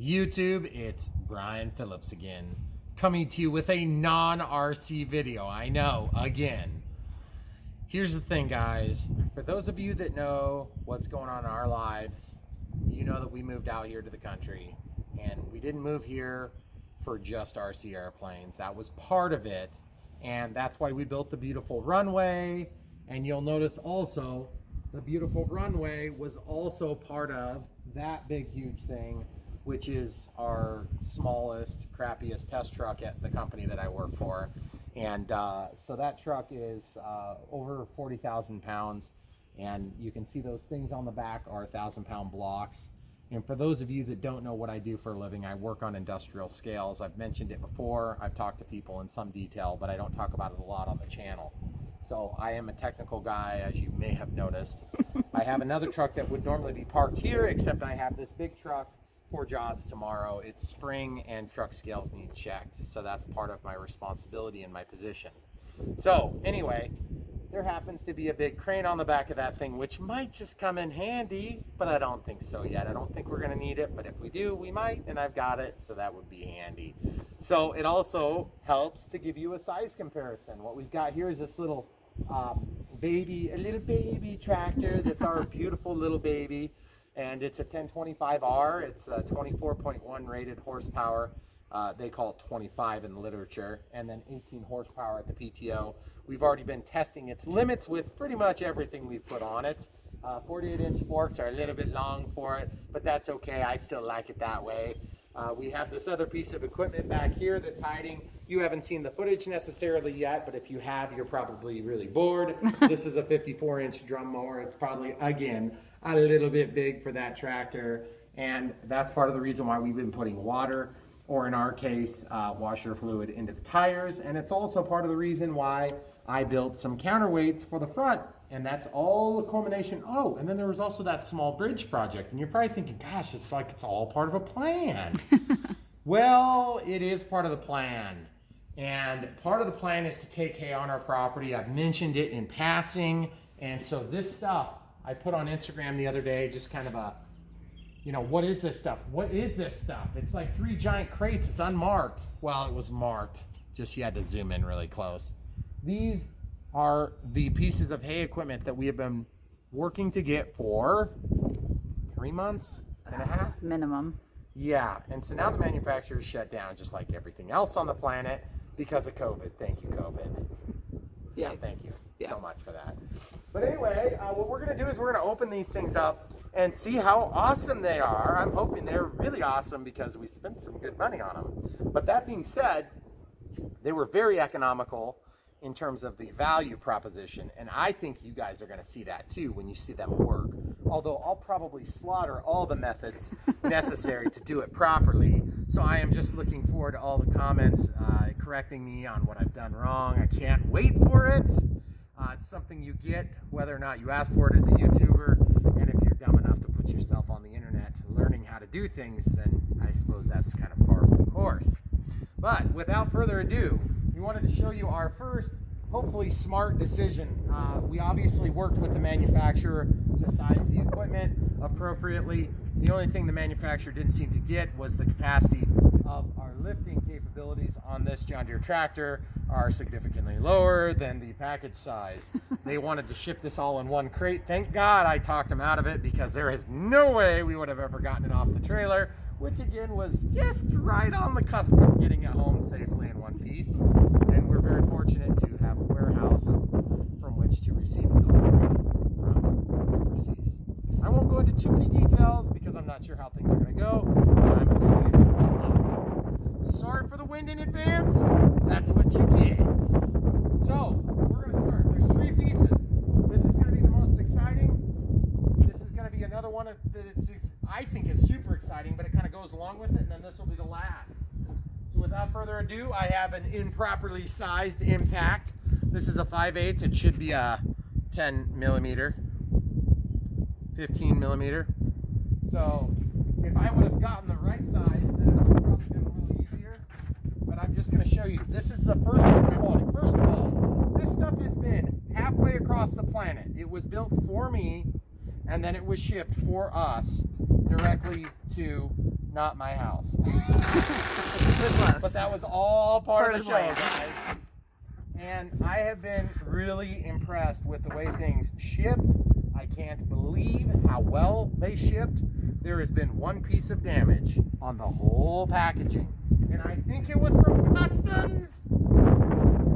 YouTube, it's Brian Phillips again, coming to you with a non-RC video. I know, again. Here's the thing, guys. For those of you that know what's going on in our lives, you know that we moved out here to the country, and we didn't move here for just RC airplanes. That was part of it, and that's why we built the beautiful runway, and you'll notice also the beautiful runway was also part of that big huge thing which is our smallest, crappiest test truck at the company that I work for. And uh, so that truck is uh, over 40,000 pounds. And you can see those things on the back are 1,000 pound blocks. And for those of you that don't know what I do for a living, I work on industrial scales. I've mentioned it before. I've talked to people in some detail, but I don't talk about it a lot on the channel. So I am a technical guy, as you may have noticed. I have another truck that would normally be parked here, except I have this big truck four jobs tomorrow. It's spring and truck scales need checked. So that's part of my responsibility in my position. So anyway, there happens to be a big crane on the back of that thing, which might just come in handy, but I don't think so yet. I don't think we're gonna need it, but if we do, we might, and I've got it, so that would be handy. So it also helps to give you a size comparison. What we've got here is this little um, baby, a little baby tractor that's our beautiful little baby and it's a 1025R. It's a 24.1 rated horsepower. Uh, they call it 25 in the literature, and then 18 horsepower at the PTO. We've already been testing its limits with pretty much everything we've put on it. Uh, 48 inch forks are a little bit long for it, but that's okay. I still like it that way. Uh, we have this other piece of equipment back here that's hiding. You haven't seen the footage necessarily yet, but if you have, you're probably really bored. this is a 54 inch drum mower. It's probably, again, a little bit big for that tractor. And that's part of the reason why we've been putting water, or in our case, uh, washer fluid into the tires. And it's also part of the reason why I built some counterweights for the front. And that's all a culmination. Oh, and then there was also that small bridge project. And you're probably thinking, gosh, it's like it's all part of a plan. well, it is part of the plan. And part of the plan is to take hay on our property. I've mentioned it in passing. And so this stuff I put on Instagram the other day, just kind of a, you know, what is this stuff? What is this stuff? It's like three giant crates. It's unmarked. Well, it was marked. Just you had to zoom in really close. These are the pieces of hay equipment that we have been working to get for three months and a half minimum. Yeah, and so now the manufacturer is shut down, just like everything else on the planet, because of COVID. Thank you, COVID. Yeah, thank you yeah. so much for that. But anyway, uh, what we're going to do is we're going to open these things up and see how awesome they are. I'm hoping they're really awesome because we spent some good money on them. But that being said, they were very economical in terms of the value proposition. And I think you guys are going to see that too when you see them work. Although I'll probably slaughter all the methods necessary to do it properly. So I am just looking forward to all the comments uh, correcting me on what I've done wrong. I can't wait for it. Uh, it's something you get whether or not you ask for it as a YouTuber. And if you're dumb enough to put yourself on the internet learning how to do things, then I suppose that's kind of par for the course. But without further ado, we wanted to show you our first, hopefully smart decision. Uh, we obviously worked with the manufacturer to size the equipment appropriately. The only thing the manufacturer didn't seem to get was the capacity of our lifting capabilities on this John Deere tractor are significantly lower than the package size. they wanted to ship this all in one crate. Thank God I talked them out of it because there is no way we would have ever gotten it off the trailer, which again was just right on the cusp of getting it home safely in one piece. And we're very fortunate to have a warehouse from which to receive a delivery from overseas. I won't go into too many details because I'm not sure how things are going to go, but I'm assuming it's. Sorry for the wind in advance. That's what you get. So, we're going to start. There's three pieces. This is going to be the most exciting. This is going to be another one that it's, I think is super exciting, but it kind of goes along with it, and then this will be the last. So without further ado, I have an improperly sized impact. This is a 5 8 It should be a 10 millimeter. 15 millimeter. So if I would have gotten the right size, then it would have probably been a little easier. But I'm just going to show you. This is the first one quality. First of all, this stuff has been halfway across the planet. It was built for me, and then it was shipped for us directly to not my house. It was close. But that was all part, Part of the the show, plan. guys. And I have been really impressed with the way things shipped. I can't believe how well they shipped. There has been one piece of damage on the whole packaging. And I think it was from customs.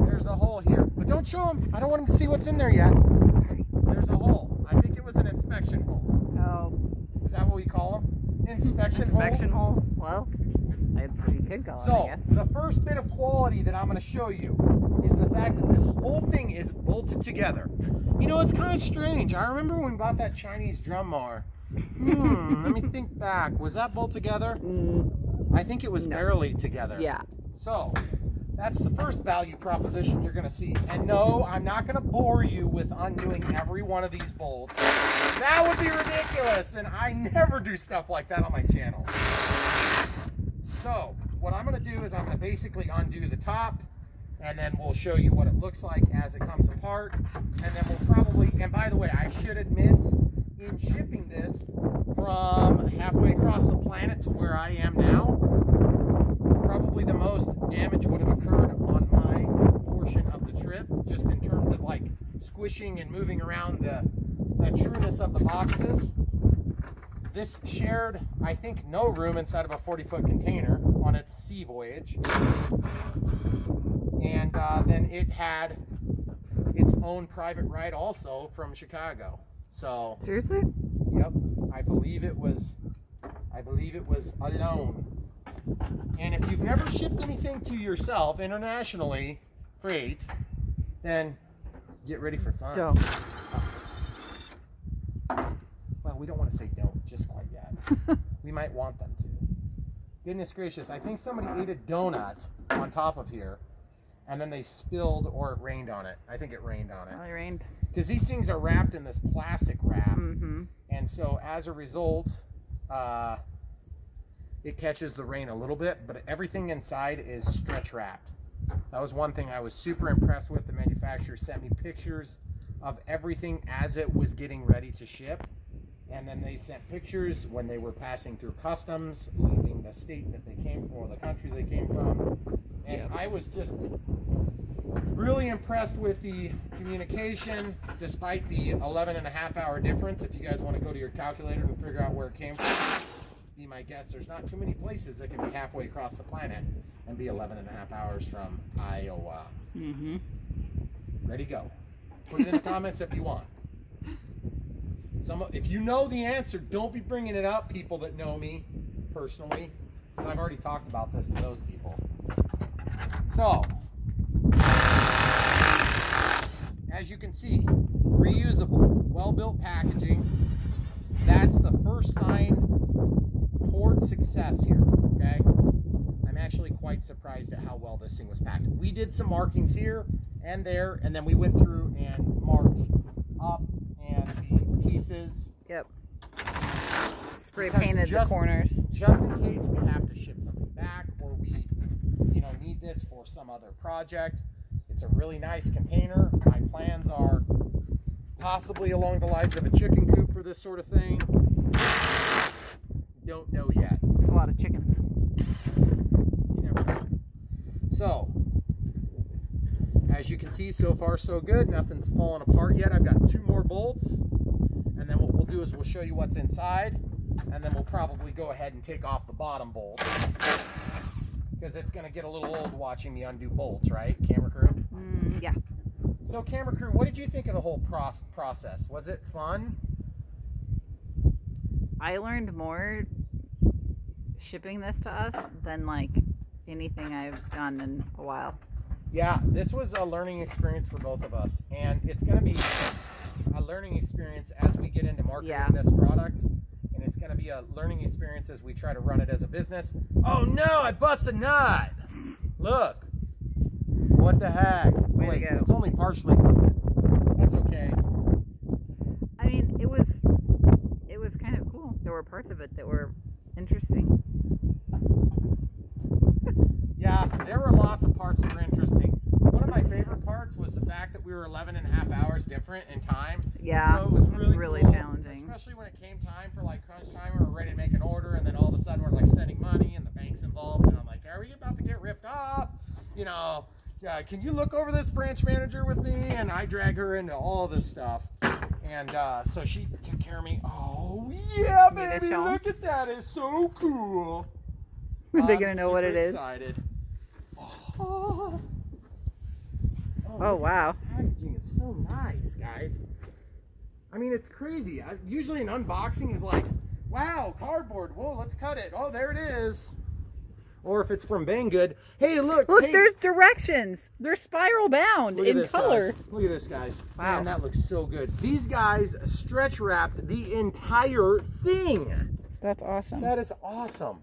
There's a hole here. But don't show them. I don't want them to see what's in there yet. Sorry. There's a hole. I think it was an inspection hole. Oh, Is that what we call them? Inspection, inspection holes? holes. Well, I'd say you could call it, So, guess. the first bit of quality that I'm going to show you is the fact that this whole thing is bolted together. You know, it's kind of strange. I remember when we bought that Chinese drum mower. Hmm, let me think back. Was that bolt together? Mm, I think it was No. barely together. yeah. So, that's the first value proposition you're going to see. And no, I'm not going to bore you with undoing every one of these bolts. That would be ridiculous, and I never do stuff like that on my channel. So, what I'm going to do is I'm going to basically undo the top, and then we'll show you what it looks like as it comes apart. And then we'll probably, and by the way, I should admit, in shipping this from halfway across the planet to where I am now, probably the most damage would have occurred on my portion of the trip, just in terms of like squishing and moving around the, the trueness of the boxes. This shared, I think, no room inside of a 40 foot container on its sea voyage. And uh, then it had its own private ride also from Chicago. So, Seriously? Yep, I believe it was. I believe it was alone. And if you've never shipped anything to yourself internationally, freight, then get ready for fun. Don't. Well, we don't want to say don't just quite yet. we might want them to. Goodness gracious, I think somebody ate a donut on top of here, and then they spilled or it rained on it. I think it rained on it it rained. because these things are wrapped in this plastic wrap. Mm-hmm. And so as a result, uh, it catches the rain a little bit, but everything inside is stretch wrapped. That was one thing I was super impressed with. The manufacturer sent me pictures of everything as it was getting ready to ship. And then they sent pictures when they were passing through customs, leaving the state that they came from the country they came from. And I was just really impressed with the communication despite the 11 and a half hour difference. If you guys want to go to your calculator and figure out where it came from be my guess there's not too many places that can be halfway across the planet and be 11 and a half hours from iowa. Mm-hmm. ready go. Put it in the comments if you want some if you know the answer don't be bringing it up people that know me personally because i've already talked about this to those people so as you can see, reusable, well-built packaging. That's the first sign toward success here, okay? I'm actually quite surprised at how well this thing was packed. We did some markings here and there, and then we went through and marked up and the pieces Yep. Spray painted just- the corners. just in case we have to ship something back or we, you know, need this for some other project. It's a really nice container. My plans are possibly along the lines of a chicken coop for this sort of thing. Don't know yet. It's a lot of chickens. You never know. So, as you can see, so far so good. Nothing's fallen apart yet. I've got two more bolts. And then what we'll do is we'll show you what's inside. And then we'll probably go ahead and take off the bottom bolt. Because it's going to get a little old watching me undo bolts, right, camera crew? Mm, yeah. So, camera crew, what did you think of the whole process? Was it fun? I learned more shipping this to us than like anything I've done in a while. Yeah, this was a learning experience for both of us, and it's going to be a learning experience as we get into marketing Yeah. this product, and it's going to be a learning experience as we try to run it as a business. Oh no, I bust a nut! Look, what the heck? Way Wait, it's only partially busted. That's okay. I mean, it was it was kind of cool. There were parts of it that were interesting. Yeah, there were lots of parts that were interesting. One of my favorite parts was the fact that we were 11 and a half hours different in time. Yeah, so it was really, really cool, challenging. Especially when it came time for like crunch time, we were ready to make an order, and then all of a sudden we're like sending money, and the bank's involved, and I'm like, are we about to get ripped off? You know, yeah, can you look over this branch manager with me? And I drag her into all this stuff. And uh, so she took care of me. Oh, yeah, baby, look at that. It's so cool. Are they I'm gonna know what it is? Excited. Oh, Oh, oh wow. packaging is so nice, guys. I mean, it's crazy. I, usually, an unboxing is like, wow, cardboard. Whoa, let's cut it. Oh, there it is. Or if it's from Banggood, hey, look. Look, hey, there's directions. They're spiral bound look in this, color. Guys. Look at this, guys. Wow. Man, that looks so good. These guys stretch wrapped the entire thing. That's awesome. That is awesome.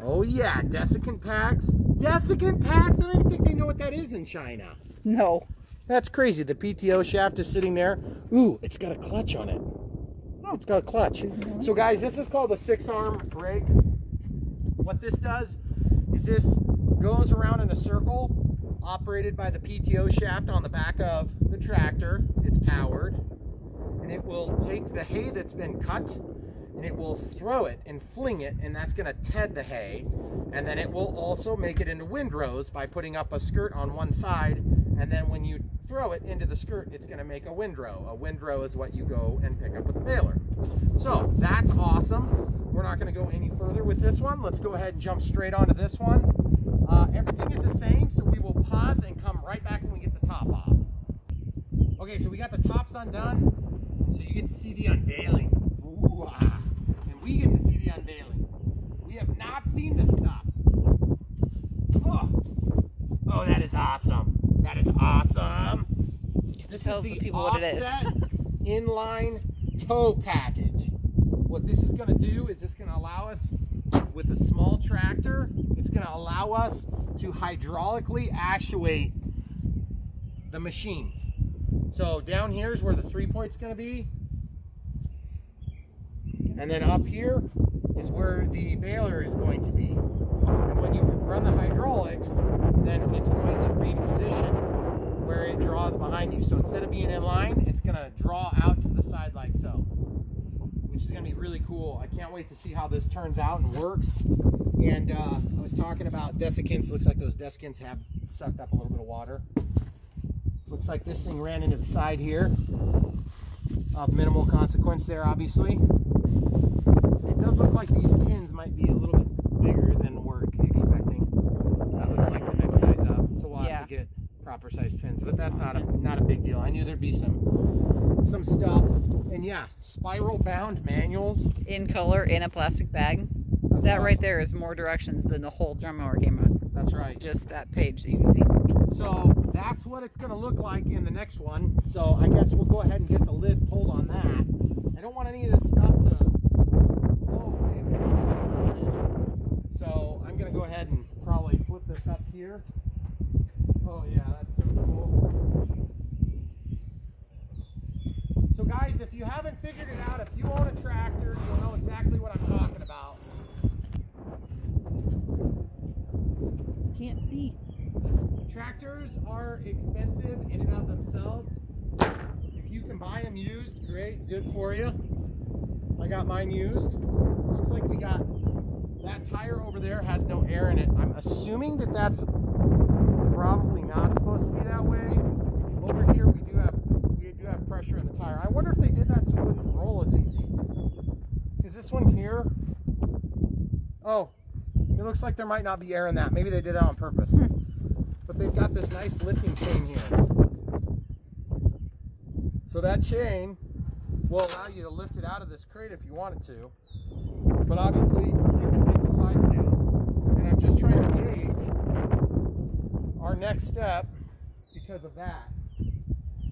Oh yeah, desiccant packs. Desiccant packs. I don't even think they know what that is in China. no. That's crazy. The PTO shaft is sitting there. Ooh, it's got a clutch on it. Oh. It's got a clutch. So guys, this is called a six arm rake. What this does is this goes around in a circle operated by the PTO shaft on the back of the tractor. It's powered. And it will take the hay that's been cut and it will throw it and fling it and that's going to ted the hay. And then it will also make it into windrows by putting up a skirt on one side and then when you throw it into the skirt, it's going to make a windrow. A windrow is what you go and pick up with the baler. So that's awesome. We're not going to go any further with this one. Let's go ahead and jump straight onto this one. Uh, everything is the same, so we will pause and come right back when we get the top off. Okay, so we got the tops undone, so you get to see the unveiling. Ooh, ah. We get to see the unveiling. We have not seen this stuff. Oh, oh that is awesome. That is awesome. This Tell is the the people what it is. inline tow package. What this is going to do is this going to allow us with a small tractor, it's going to allow us to hydraulically actuate the machine. So down here is where the three point's going to be. And then up here is where the baler is going to be. And when you run the hydraulics, then it's going to reposition where it draws behind you. So instead of being in line, it's going to draw out to the side like so, which is going to be really cool. I can't wait to see how this turns out and works. And uh, I was talking about desiccants. Looks like those desiccants have sucked up a little bit of water. Looks like this thing ran into the side here. Of minimal consequence there, obviously. It does look like these pins might be a little bit bigger than we're expecting. That looks like the next size up. So we'll have Yeah. to get proper size pins. But that's not a not a big deal. I knew there'd be some some stuff. And yeah, spiral bound manuals. In color in a plastic bag. That's that right there is more directions than the whole drum mower came with. That's right. Just that page that you can see. So that's what it's going to look like in the next one. So I guess we'll go ahead and get the lid pulled on that. I don't want any of this stuff to blow away. So I'm going to go ahead and probably flip this up here. Oh yeah, that's so cool. So guys, if you haven't figured it out, if you own a tractor, you'll know exactly what I'm talking about. Can't see. Tractors are expensive in and of themselves. If you can buy them used, great, good for you. I got mine used. Looks like we got that tire over there has no air in it. I'm assuming that that's probably not supposed to be that way. Over here we do have we do have pressure in the tire. I wonder if they did that so it wouldn't roll as easy. Is this one here? Oh, it looks like there might not be air in that. Maybe they did that on purpose. Hmm. But they've got this nice lifting chain here. So that chain will allow you to lift it out of this crate if you wanted to. But obviously, you can take the sides down. And I'm just trying to gauge our next step because of that.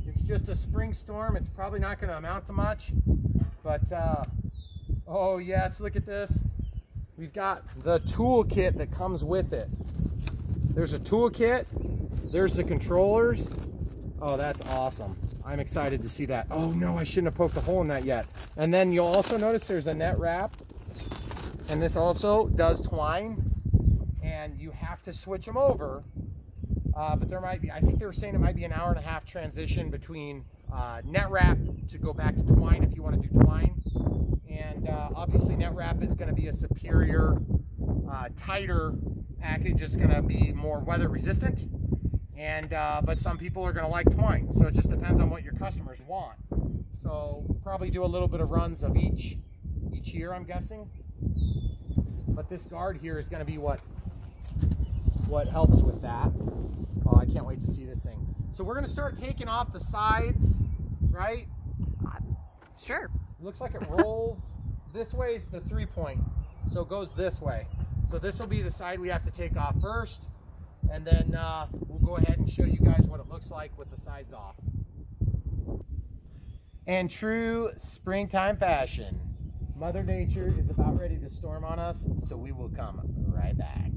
It's just a spring storm. It's probably not going to amount to much. But, uh, oh yes, look at this. We've got the toolkit that comes with it. There's a toolkit. There's the controllers. Oh, that's awesome. I'm excited to see that. Oh no, I shouldn't have poked a hole in that yet. And then you'll also notice there's a net wrap. And this also does twine. And you have to switch them over Uh, but there might be, I think they were saying it might be an hour and a half transition between uh, net wrap to go back to twine if you want to do twine. And uh, obviously net wrap is going to be a superior, uh, tighter package. It's going to be more weather resistant. And, uh, but some people are going to like twine. So it just depends on what your customers want. So probably do a little bit of runs of each, each year, I'm guessing. But this guard here is going to be what, what helps with that. Oh, I can't wait to see this thing. So we're going to start taking off the sides, right? Sure. Looks like it rolls. this way is the three point. So it goes this way. So this will be the side we have to take off first. And then uh, we'll go ahead and show you guys what it looks like with the sides off. And true springtime fashion, Mother Nature is about ready to storm on us, so we will come right back.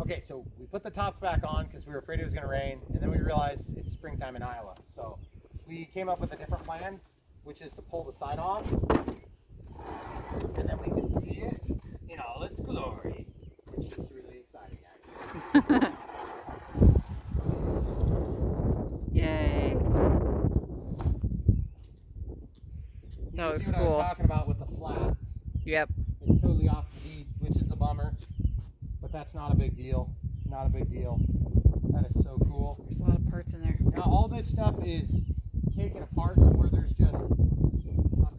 Okay, so we put the tops back on because we were afraid it was going to rain, and then we realized it's springtime in Iowa. So we came up with a different plan, which is to pull the side off, and then we can see it in all its glory, which is really exciting, actually. Yay. You That can see was what I was cool. talking about with the flat. Yep. It's totally off the bead, which is a bummer, but that's not a big deal. Not a big deal. That is so cool. There's a lot of parts in there. Now all this stuff is taken apart to where there's just a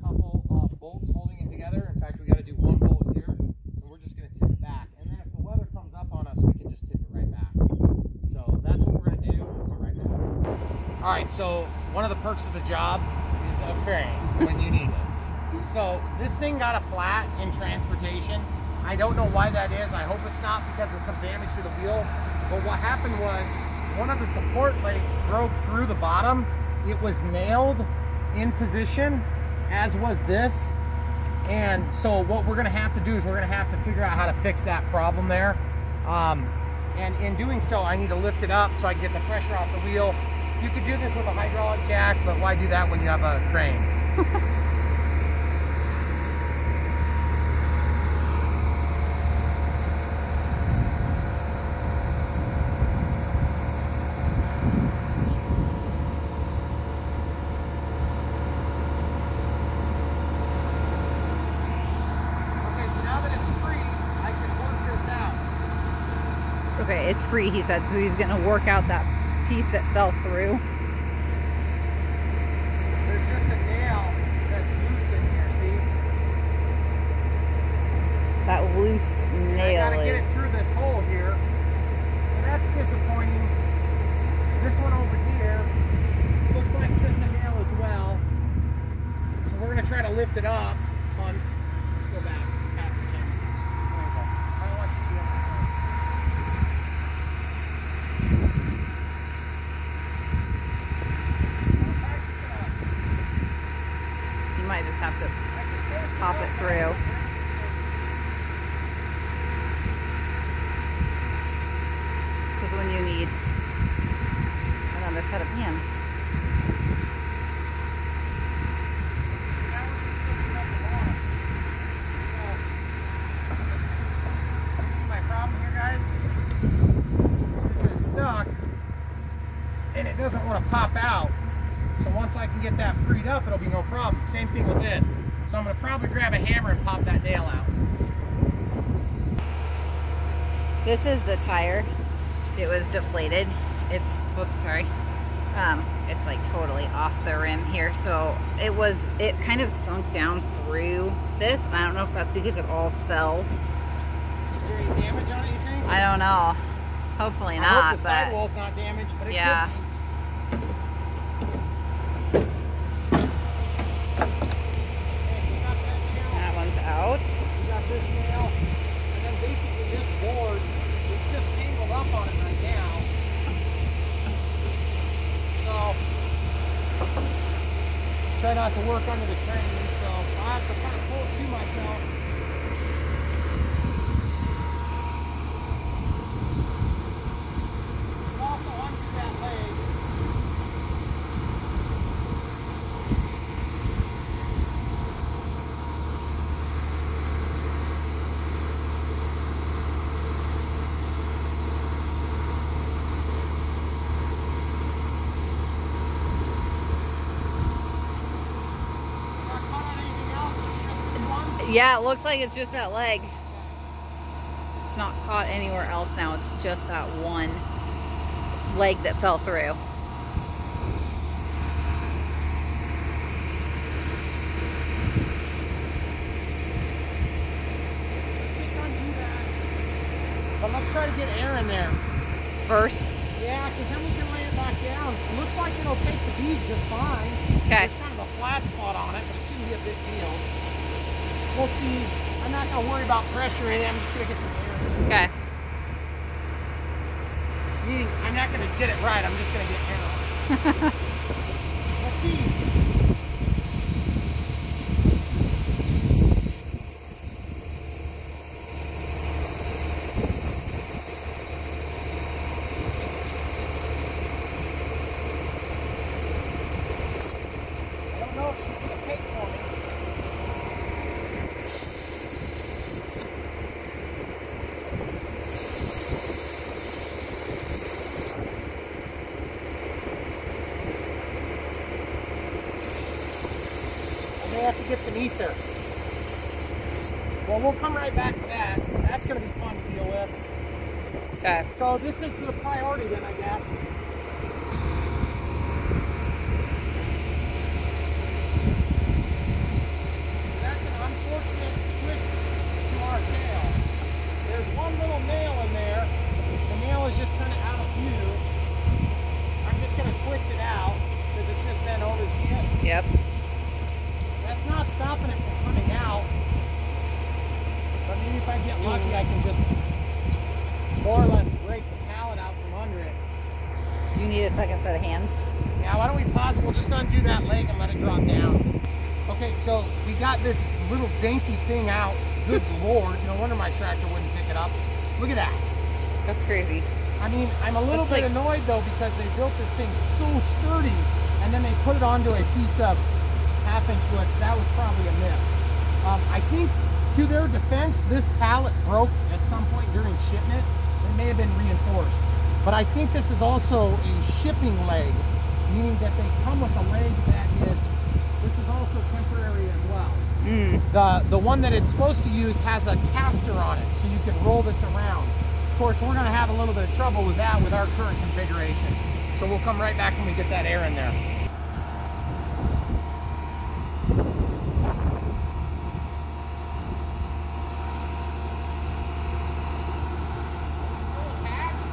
couple of bolts holding it together. In fact, we got to do one bolt here, and we're just going to tip it back. And then if the weather comes up on us, we can just tip it right back. So that's what we're going to do. We'll right back. All right. So one of the perks of the job when you need it. So this thing got a flat in transportation. I don't know why that is. I hope it's not because of some damage to the wheel. But what happened was one of the support legs broke through the bottom. It was nailed in position, as was this. And so what we're gonna have to do is we're gonna have to figure out how to fix that problem there. Um, and in doing so, I need to lift it up so I can get the pressure off the wheel. You could do this with a hydraulic jack, but why do that when you have a crane? Okay, so now that it's free, I can work this out. Okay, it's free, he said, so he's gonna work out that piece that fell through. There's just a nail that's loose in here, see? That loose And I nail gotta get it is. through this hole here. So that's disappointing. This one over here looks like just a nail as well. So we're gonna try to lift it up on go past, past the camera. There you go. I don't want you to be on the phone. You might just have to pop it through. Because when you need another set of hands. Now we're just lifting up the bottom. So, see my problem here, guys? This is stuck, and it doesn't want to pop out. So once I can get that freed up, it'll be no problem. Same thing with this. So I'm going to probably grab a hammer and pop that nail out. This is the tire. It was deflated. It's, whoops, sorry. Um, it's like totally off the rim here. So it was, it kind of sunk down through this. I don't know if that's because it all fell. Is there any damage on anything? I don't know. Hopefully I not, hope the but sidewall's not damaged, but it Yeah. could be. Okay, so you got that one's out. You got this nail, and then basically this board, just tangled up on it right now. So, try not to work under the crane, so I have to kind of pull it to myself. Also undo that leg. Yeah, it looks like it's just that leg. It's not caught anywhere else now. It's just that one leg that fell through. Just undo that. But let's try to get air in there. First. Yeah, because then we can lay it back down. It looks like it'll take the bead just fine. Okay. There's kind of a flat spot on it, but it shouldn't be a big deal. We'll see. I'm not going to worry about pressure. I'm just going to get some air. Okay. Meaning, I'm not going to get it right. I'm just going to get air on it. Let's see. I don't know if she's going to take for me. I may have to get some ether. Well, we'll come right back to that. That's going to be fun to deal with. Okay. So this is the priority then, I guess. That's an unfortunate twist to our tale. There's one little nail in there. The nail is just kind of out of view. I'm just going to twist it out because it's just bent over. See it? Yep. That's not stopping it from coming out. But maybe if I get lucky, I can just more or less break the pallet out from under it. Do you need a second set of hands? Now, why don't we pause? We'll just undo that leg and let it drop down. Okay, so we got this little dainty thing out. Good lord, no wonder my tractor wouldn't pick it up. Look at that. That's crazy. I mean, I'm a little That's bit like- annoyed though because they built this thing so sturdy and then they put it onto a piece of half inch wood. That was probably a miss. Um, I think to their defense, this pallet broke at some point during shipment. It may have been reinforced. But I think this is also a shipping leg, meaning that they come with a leg that is, this is also temporary as well. Mm. The the one that it's supposed to use has a caster on it, so you can roll this around. Of course, we're going to have a little bit of trouble with that with our current configuration. So we'll come right back when we get that air in there. Still attached?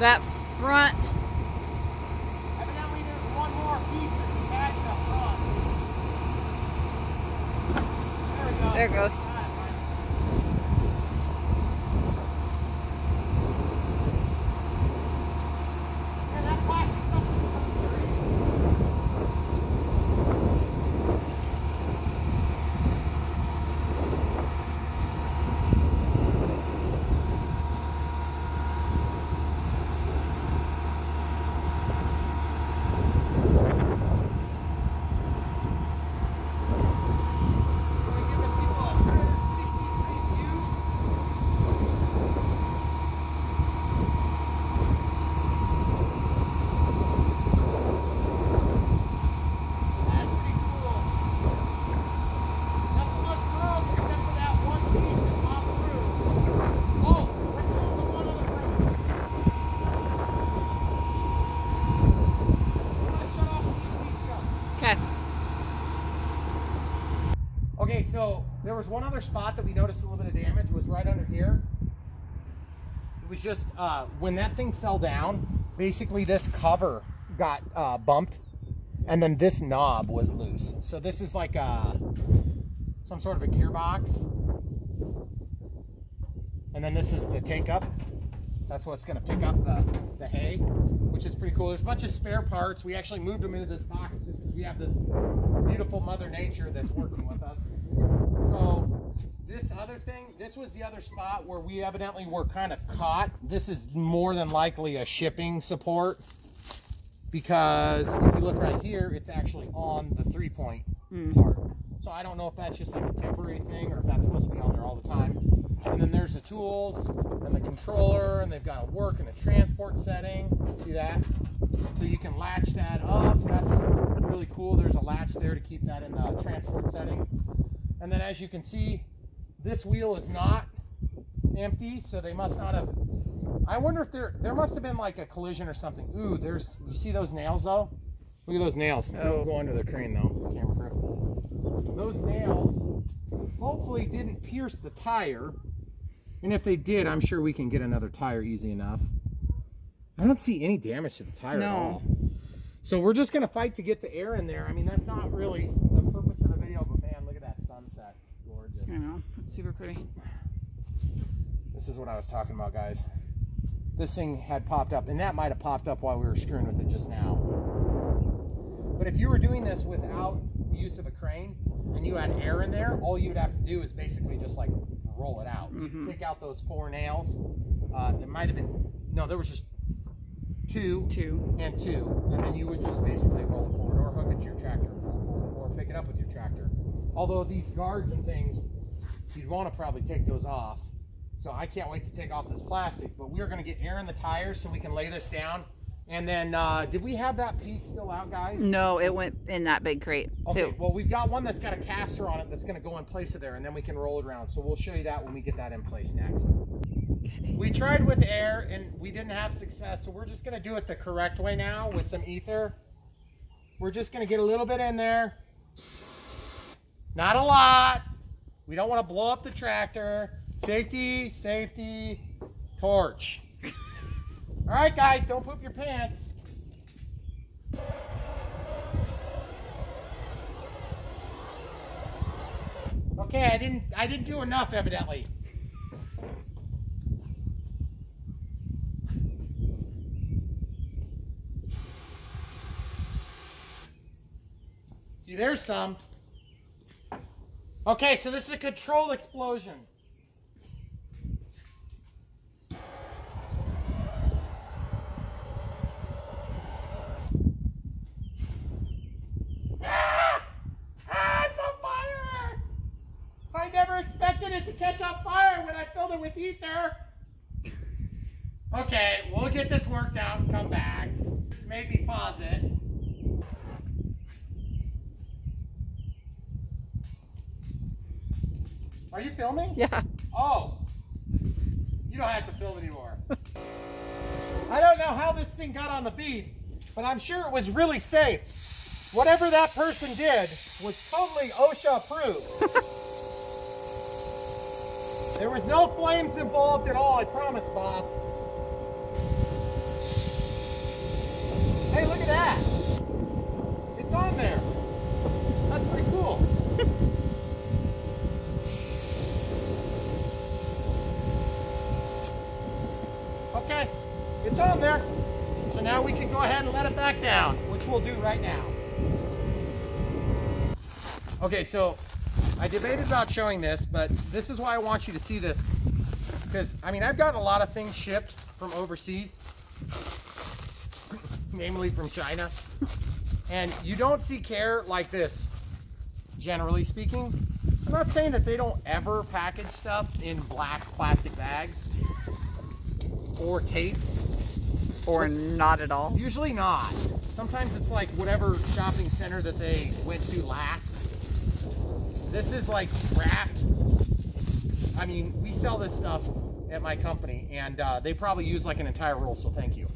That front. Evidently, there's one more piece that's attached up front. There we go. There it goes. All right, fine. Yeah, that plastic stuff is so sturdy. Can we give the people a 360 view? That's pretty cool. Nothing much wrong except for that one piece that popped through. Oh, let's show them one other thing. I'm gonna shut off the piece go. Okay. Okay, so there was one other spot that we noticed a little bit of damage was right under here. It was just uh, when that thing fell down, basically this cover got uh, bumped, and then this knob was loose. So this is like a some sort of a gearbox, and then this is the take up. That's what's going to pick up the, the hay, which is pretty cool. There's a bunch of spare parts. We actually moved them into this box just because we have this beautiful Mother Nature that's working with us. So this other thing, this was the other spot where we evidently were kind of caught. This is more than likely a shipping support because if you look right here, it's actually on the three point Mm. part. So I don't know if that's just like a temporary thing or if that's supposed to be on there all the time. And then there's the tools and the controller, and they've got a work and a transport setting. See that? So you can latch that up. That's really cool. There's a latch there to keep that in the transport setting. And then as you can see, this wheel is not empty, so they must not have. I wonder if there there must have been like a collision or something. Ooh, there's you see those nails though? Look at those nails. Oh. Don't go under the crane though, camera crew. Those nails hopefully didn't pierce the tire. And if they did, I'm sure we can get another tire easy enough. I don't see any damage to the tire at No. all. So we're just gonna fight to get the air in there. I mean, that's not really the purpose of the video, but man, look at that sunset. It's gorgeous. I know. It's super pretty. This is what I was talking about, guys. This thing had popped up, and that might have popped up while we were screwing with it just now. But if you were doing this without the use of a crane and you had air in there, all you'd have to do is basically just like roll it out. You'd Mhm. Take out those four nails. Uh, there might have been, no, there was just two Two. and two, and then you would just basically roll it forward or hook it to your tractor and roll it forward or pick it up with your tractor. Although these guards and things, you'd want to probably take those off. So I can't wait to take off this plastic, but we're going to get air in the tires so we can lay this down. And then, uh, did we have that piece still out, guys? No, it went in that big crate. Okay, well, we've got one that's got a caster on it that's going to go in place of there, and then we can roll it around. So we'll show you that when we get that in place next. We tried with air, and we didn't have success, so we're just going to do it the correct way now with some ether. We're just going to get a little bit in there. Not a lot. We don't want to blow up the tractor. Safety, safety, torch. All right, guys, don't poop your pants. Okay, I didn't I didn't do enough evidently. See, there's some. Okay, so this is a controlled explosion. Ah! Ah, it's on fire! I never expected it to catch on fire when I filled it with ether. Okay, we'll get this worked out and come back. Maybe pause it. Are you filming? Yeah. Oh. You don't have to film anymore. I don't know how this thing got on the bead, but I'm sure it was really safe. Whatever that person did was totally OSHA approved. there was no flames involved at all, I promise, boss. Hey, look at that. It's on there. That's pretty cool. Okay, it's on there. So now we can go ahead and let it back down, which we'll do right now. Okay, so I debated about showing this, but this is why I want you to see this. Because, I mean, I've gotten a lot of things shipped from overseas, namely from China. And you don't see care like this, generally speaking. I'm not saying that they don't ever package stuff in black plastic bags or tape. Or not at all. Usually not. Sometimes it's like whatever shopping center that they went to last. This is like wrapped. I mean, we sell this stuff at my company, and uh, they probably use like an entire roll. So thank you.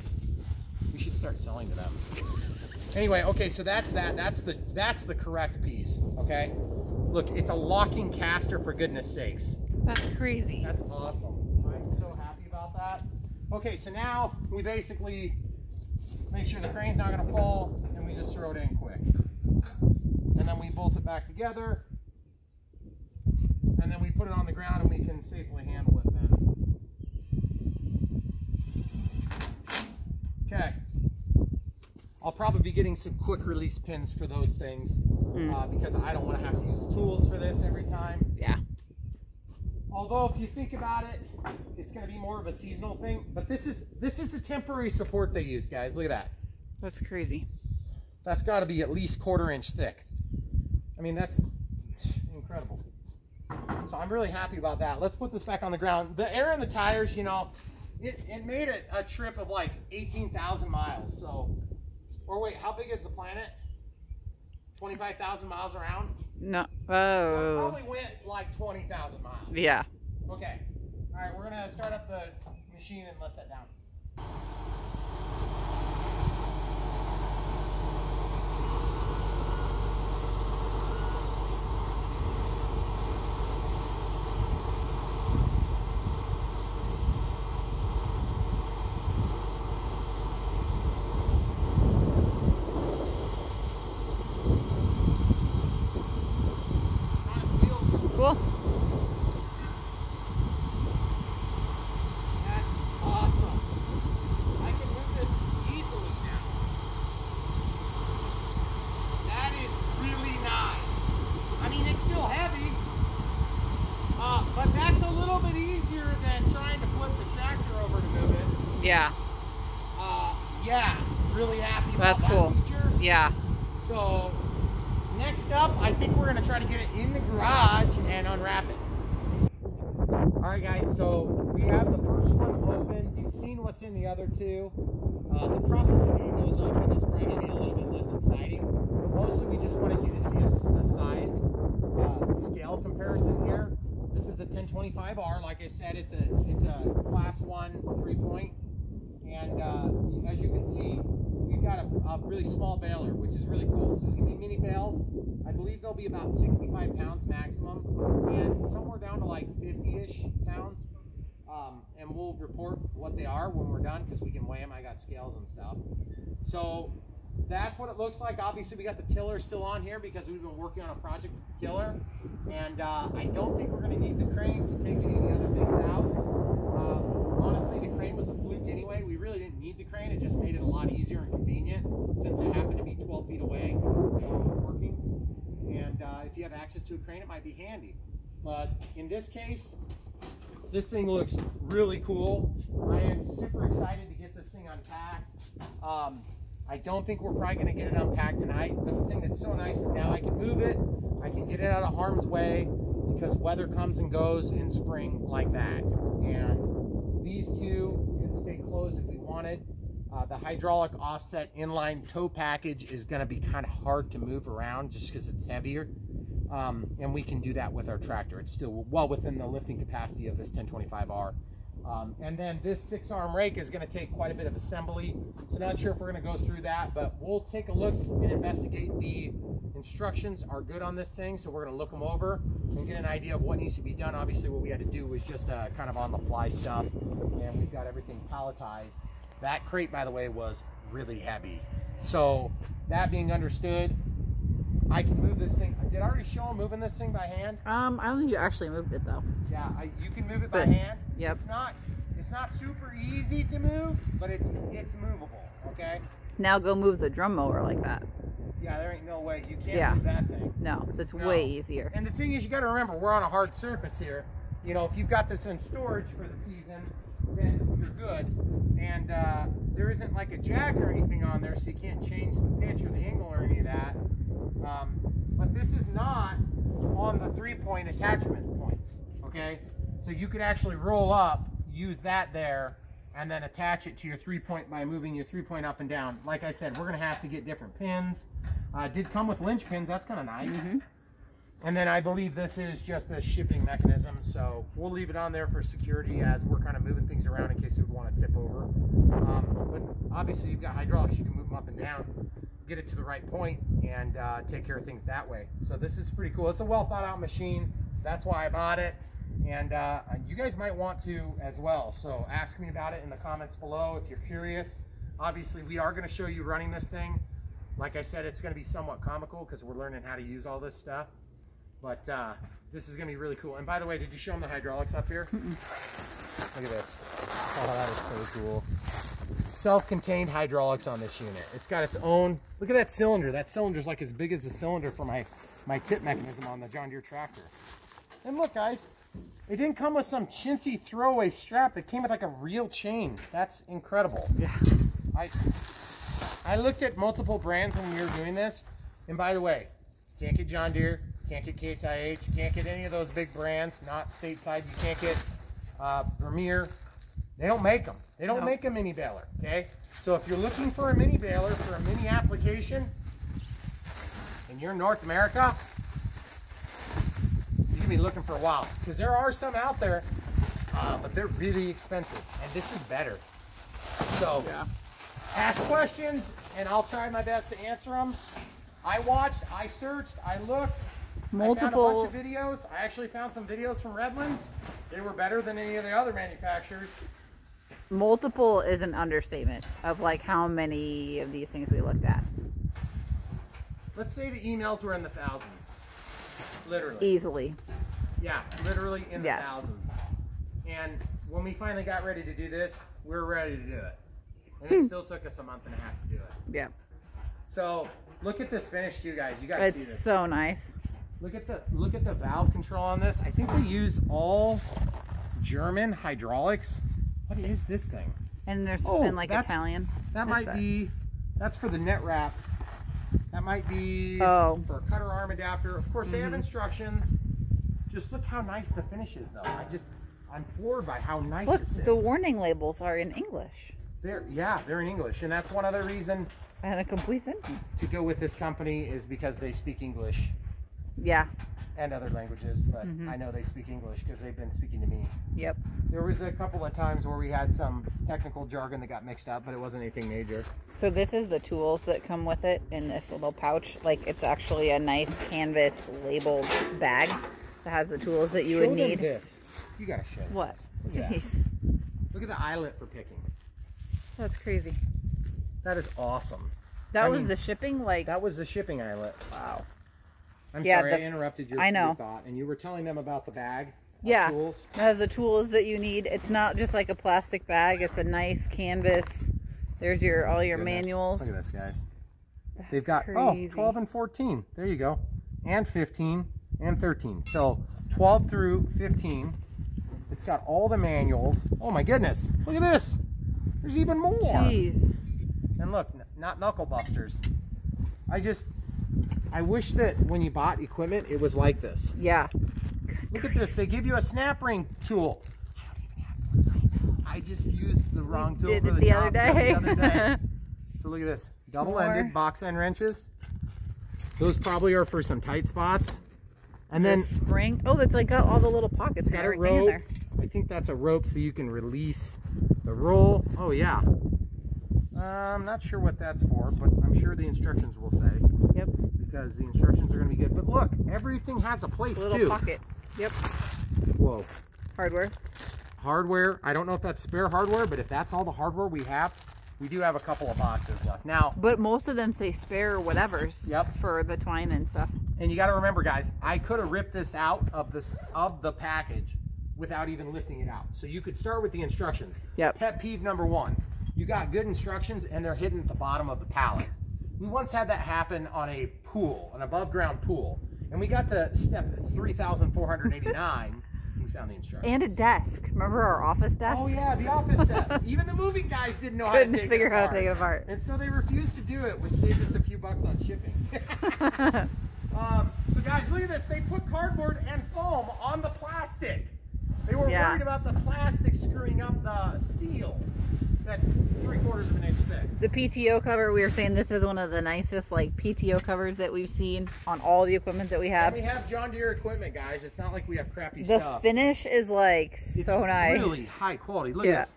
We should start selling to them. Anyway, okay, so that's that. That's the that's the correct piece. Okay. Look, it's a locking caster for goodness sakes. That's crazy. That's awesome. I'm so happy about that. Okay, so now we basically make sure the crane's not gonna fall and we just throw it in quick. And then we bolt it back together. And then we put it on the ground and we can safely handle it then. Okay. I'll probably be getting some quick release pins for those things uh, because I don't want to have to use tools for this every time. Yeah. Although if you think about it, it's going to be more of a seasonal thing. But this is this is the temporary support they use, guys. Look at that. That's crazy. That's got to be at least quarter inch thick. I mean, that's incredible. So I'm really happy about that. Let's put this back on the ground. The air in the tires, you know, it, it made it a trip of like 18,000 miles. So, or wait, how big is the planet? 25,000 miles around? No. So Oh. probably went like 20,000 miles. Yeah. Okay. All right, we're gonna start up the machine and let that down. It's on its wheels. Cool. That's awesome. I can move this easily now. That is really nice. I mean, it's still heavy, uh, but that's a little bit easier than trying to flip the tractor over to move it. Yeah. Uh, yeah, really happy about That's that cool. feature. Yeah. So, next up, I think we're gonna try to get it in the garage and unwrap it. All right, guys. So we have the first one open. You've seen what's in the other two. Uh, the process of getting those open is probably gonna be a little bit less exciting, but mostly we just wanted you to see a, a size uh, scale comparison here. This is a 1025R. Like I said, it's a it's a class one three point, and uh, as you can see, we've got a, a really small baler, which is really cool. This is gonna be mini bales. I believe they'll be about 65 pounds maximum, and somewhere down to like 50-ish pounds. Um, and we'll report what they are when we're done because we can weigh them. I got scales and stuff. So that's what it looks like. Obviously, we got the tiller still on here because we've been working on a project with the tiller. And uh, I don't think we're going to need the crane to take any of the other things out. Um, honestly, the crane was a fluke It just made it a lot easier and convenient since it happened to be 12 feet away working. And uh, if you have access to a crane, it might be handy. But in this case, this thing looks really cool. I am super excited to get this thing unpacked. Um, I don't think we're probably going to get it unpacked tonight. But the thing that's so nice is now I can move it. I can get it out of harm's way because weather comes and goes in spring like that. And these two can stay closed if we wanted. Uh, the hydraulic offset inline tow package is going to be kind of hard to move around just because it's heavier. Um, and we can do that with our tractor. It's still well within the lifting capacity of this 1025R. Um, and then this six arm rake is going to take quite a bit of assembly. So not sure if we're going to go through that, but we'll take a look and investigate the instructions are good on this thing. So we're going to look them over and get an idea of what needs to be done. Obviously what we had to do was just uh, kind of on the fly stuff and we've got everything palletized. That crate, by the way, was really heavy. So that being understood, I can move this thing. Did I already show him moving this thing by hand? Um, I don't think you actually moved it though. Yeah, I, you can move it by hand. yep. It's not it's not super easy to move, but it's it's movable. Okay. Now go move the drum mower like that. Yeah, there ain't no way you can't Yeah. move that thing. No, that's No. way easier. And the thing is, you got to remember, we're on a hard surface here. You know, if you've got this in storage for the season, then you're good. And uh, there isn't like a jack or anything on there, so you can't change the pitch or the angle or any of that. Um, but this is not on the three-point attachment points. Okay, so you could actually roll up, use that there, and then attach it to your three-point by moving your three-point up and down. Like I said, we're gonna have to get different pins. Uh, did come with lynch pins. That's kind of nice. And then I believe this is just a shipping mechanism, so we'll leave it on there for security as we're kind of moving things around in case it would want to tip over. Um, but obviously you've got hydraulics, you can move them up and down, get it to the right point, and uh, take care of things that way. So this is pretty cool. It's a well thought out machine. That's why I bought it. And uh, you guys might want to as well. So ask me about it in the comments below if you're curious. Obviously we are going to show you running this thing. Like I said, it's going to be somewhat comical because we're learning how to use all this stuff. But uh, this is going to be really cool. And by the way, did you show them the hydraulics up here? Look at this. Oh, that is so cool. Self-contained hydraulics on this unit. It's got its own. Look at that cylinder. That cylinder's like as big as the cylinder for my my tip mechanism on the John Deere tractor. And look, guys, it didn't come with some chintzy throwaway strap. It came with like a real chain. That's incredible. Yeah. I I looked at multiple brands when we were doing this, and by the way, can't get John Deere, Can't get Case IH. You can't get any of those big brands. Not stateside. You can't get uh, Vermeer. They don't make them. They don't No. make a mini baler. Okay. So if you're looking for a mini baler for a mini application, and you're in North America, you can be looking for a while because there are some out there, uh, but they're really expensive, and this is better. So yeah. ask questions, and I'll try my best to answer them. I watched, I searched, I looked. I found a Multiple bunch of videos. I actually found some videos from Redlands. They were better than any of the other manufacturers. multiple is an understatement of like how many of these things we looked at. Let's say the emails were in the thousands. Literally. Easily. Yeah, literally in the Yes. thousands. And when we finally got ready to do this, we were ready to do it. And Hmm. it still took us a month and a half to do it. Yeah. So look at this finish you guys. You see It's this. so nice. Look at the look at the valve control on this. I think they use all German hydraulics. What is this thing? And there's Oh, been like Italian. That might that? be that's for the net wrap. That might be Oh. for a cutter arm adapter. Of course they have Mhm. instructions. Just look how nice the finish is though. I just I'm floored by how nice Look, this is. the warning labels are in English. They're yeah, they're in English. And that's one other reason And a complete sentence. to go with this company is because they speak English Yeah. and other languages, but Mhm. I know they speak English because they've been speaking to me. Yep. There was a couple of times where we had some technical jargon that got mixed up, but it wasn't anything major. So this is the tools that come with it in this little pouch. Like it's actually a nice canvas labeled bag that has the tools that you Show would need. this. You gotta show What? this. Look at. Jeez. Look at the eyelet for picking. That's crazy. That is awesome. That I was mean, the shipping like That was the shipping eyelet. wow. I'm Yeah, sorry I interrupted your, I know. your thought, and you were telling them about the bag. of Yeah. Tools. It has the tools that you need. It's not just like a plastic bag. It's a nice canvas. There's your all your Goodness. manuals. Look at this, guys. That's They've got oh, crazy. oh 12 and 14. There you go, and 15 and 13. So 12 through 15. It's got all the manuals. Oh my goodness! Look at this. There's even more. Jeez. And look, not knuckle busters. I just, I wish that when you bought equipment, it was like this. Yeah. Look at this. They give you a snap ring tool. I just used the wrong tool did for the, the job other day. the other day. so look at this. Double-ended box end wrenches. Those probably are for some tight spots. And The then spring. Oh, that's like got all the little pockets and got a everything in rope. there. I think that's a rope so you can release the roll. Oh yeah. Uh, I'm not sure what that's for, but I'm sure the instructions will say Yep. Because the instructions are going to be good. But look, everything has a place Little too. pocket. Yep. Whoa. Hardware. hardware. I don't know if that's spare hardware, but if that's all the hardware we have, we do have a couple of boxes left. Now, But most of them say spare or whatever's Yep. for the twine and stuff. and you got to remember, guys, I could have ripped this out of this of the package without even lifting it out. So you could start with the instructions. Yep. Pet peeve number one: you got good instructions, and they're hidden at the bottom of the pallet. We once had that happen on a pool, an above ground pool, and we got to step three thousand four hundred eighty nine. we found the instructions. And a desk. Remember our office desk? Oh yeah, the office desk. Even the moving guys didn't know how to Couldn't take figure it out how to take it apart. And so they refused to do it, which saved us a few bucks on shipping. um, so guys, look at this. They put cardboard and foam on the plastic. They were Yeah. worried about the plastic screwing up the steel. That's three quarters of an inch thick. The PTO cover, we were saying this is one of the nicest like PTO covers that we've seen on all the equipment that we And have. we have John Deere equipment, guys. It's not like we have crappy The stuff. The finish is like It's so nice. Really high quality. Look Yeah. at this.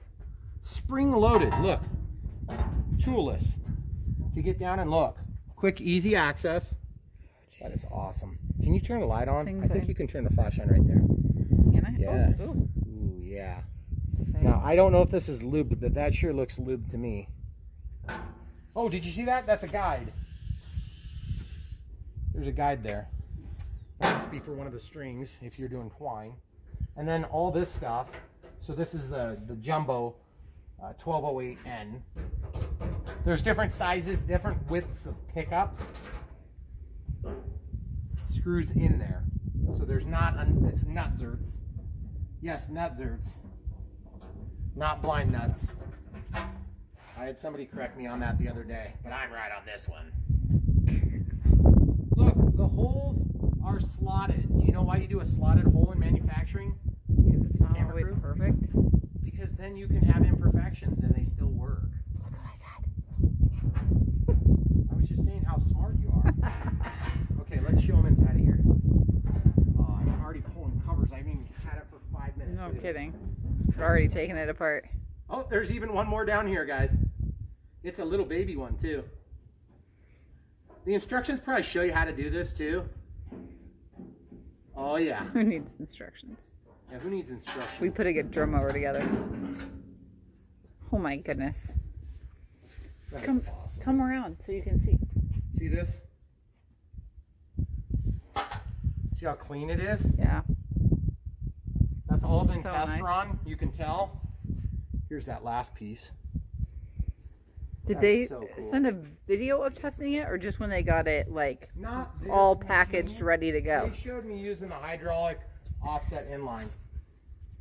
Spring loaded. Look. Toolless. To get down and look. Quick, easy access. That is awesome. Can you turn the light on? Things I think you can turn the flash on right there. Can I? Oh, yes. Oh, Ooh, ooh. yeah. Exciting. Now, I don't know if this is lubed, but that sure looks lubed to me. Oh, did you see that? That's a guide. There's a guide there. That must be for one of the strings if you're doing twine. And then all this stuff. So this is the, the jumbo uh, 1208N. There's different sizes, different widths of pickups. Screws in there. So there's not, un- it's nutserts. Yes, nutserts. Not blind nuts. I had somebody correct me on that the other day, but I'm right on this one. Look, the holes are slotted. Do you know why you do a slotted hole in manufacturing? Because it's not always proof? perfect. Because then you can have imperfections and they still work. That's what I said. I was just saying how smart you are. okay, let's show them inside of here. Oh, I'm already pulling covers. I haven't even had it for five minutes. No Look at this. We're already taking it apart. Oh, there's even one more down here, guys. It's a little baby one, too. The instructions probably show you how to do this, too. Oh, yeah. Who needs instructions? Yeah, who needs instructions? We put a good drum mower together. Oh my goodness. Come, awesome. come around so you can see. See this? See how clean it is? Yeah. That's all been So test nice. run. You can tell. Here's that last piece. Did That's they so cool. send a video of testing it or just when they got it like Not all machine. packaged ready to go? They showed me using the hydraulic offset inline.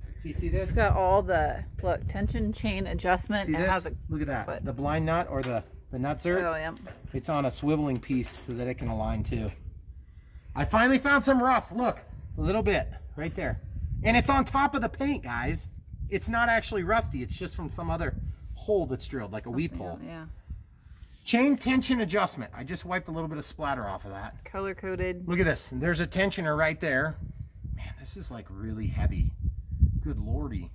So you see this? It's got all the look tension chain adjustment. See it this? has a Look at that. foot. The blind nut or the the nutser. oh yeah. It's on a swiveling piece so that it can align too. I finally found some rust. Look, a little bit right there. And it's on top of the paint, guys. It's not actually rusty. It's just from some other hole that's drilled, like a weep hole. Yeah. Chain tension adjustment. I just wiped a little bit of splatter off of that. Color coded. Look at this. There's a tensioner right there. Man, this is like really heavy. Good lordy.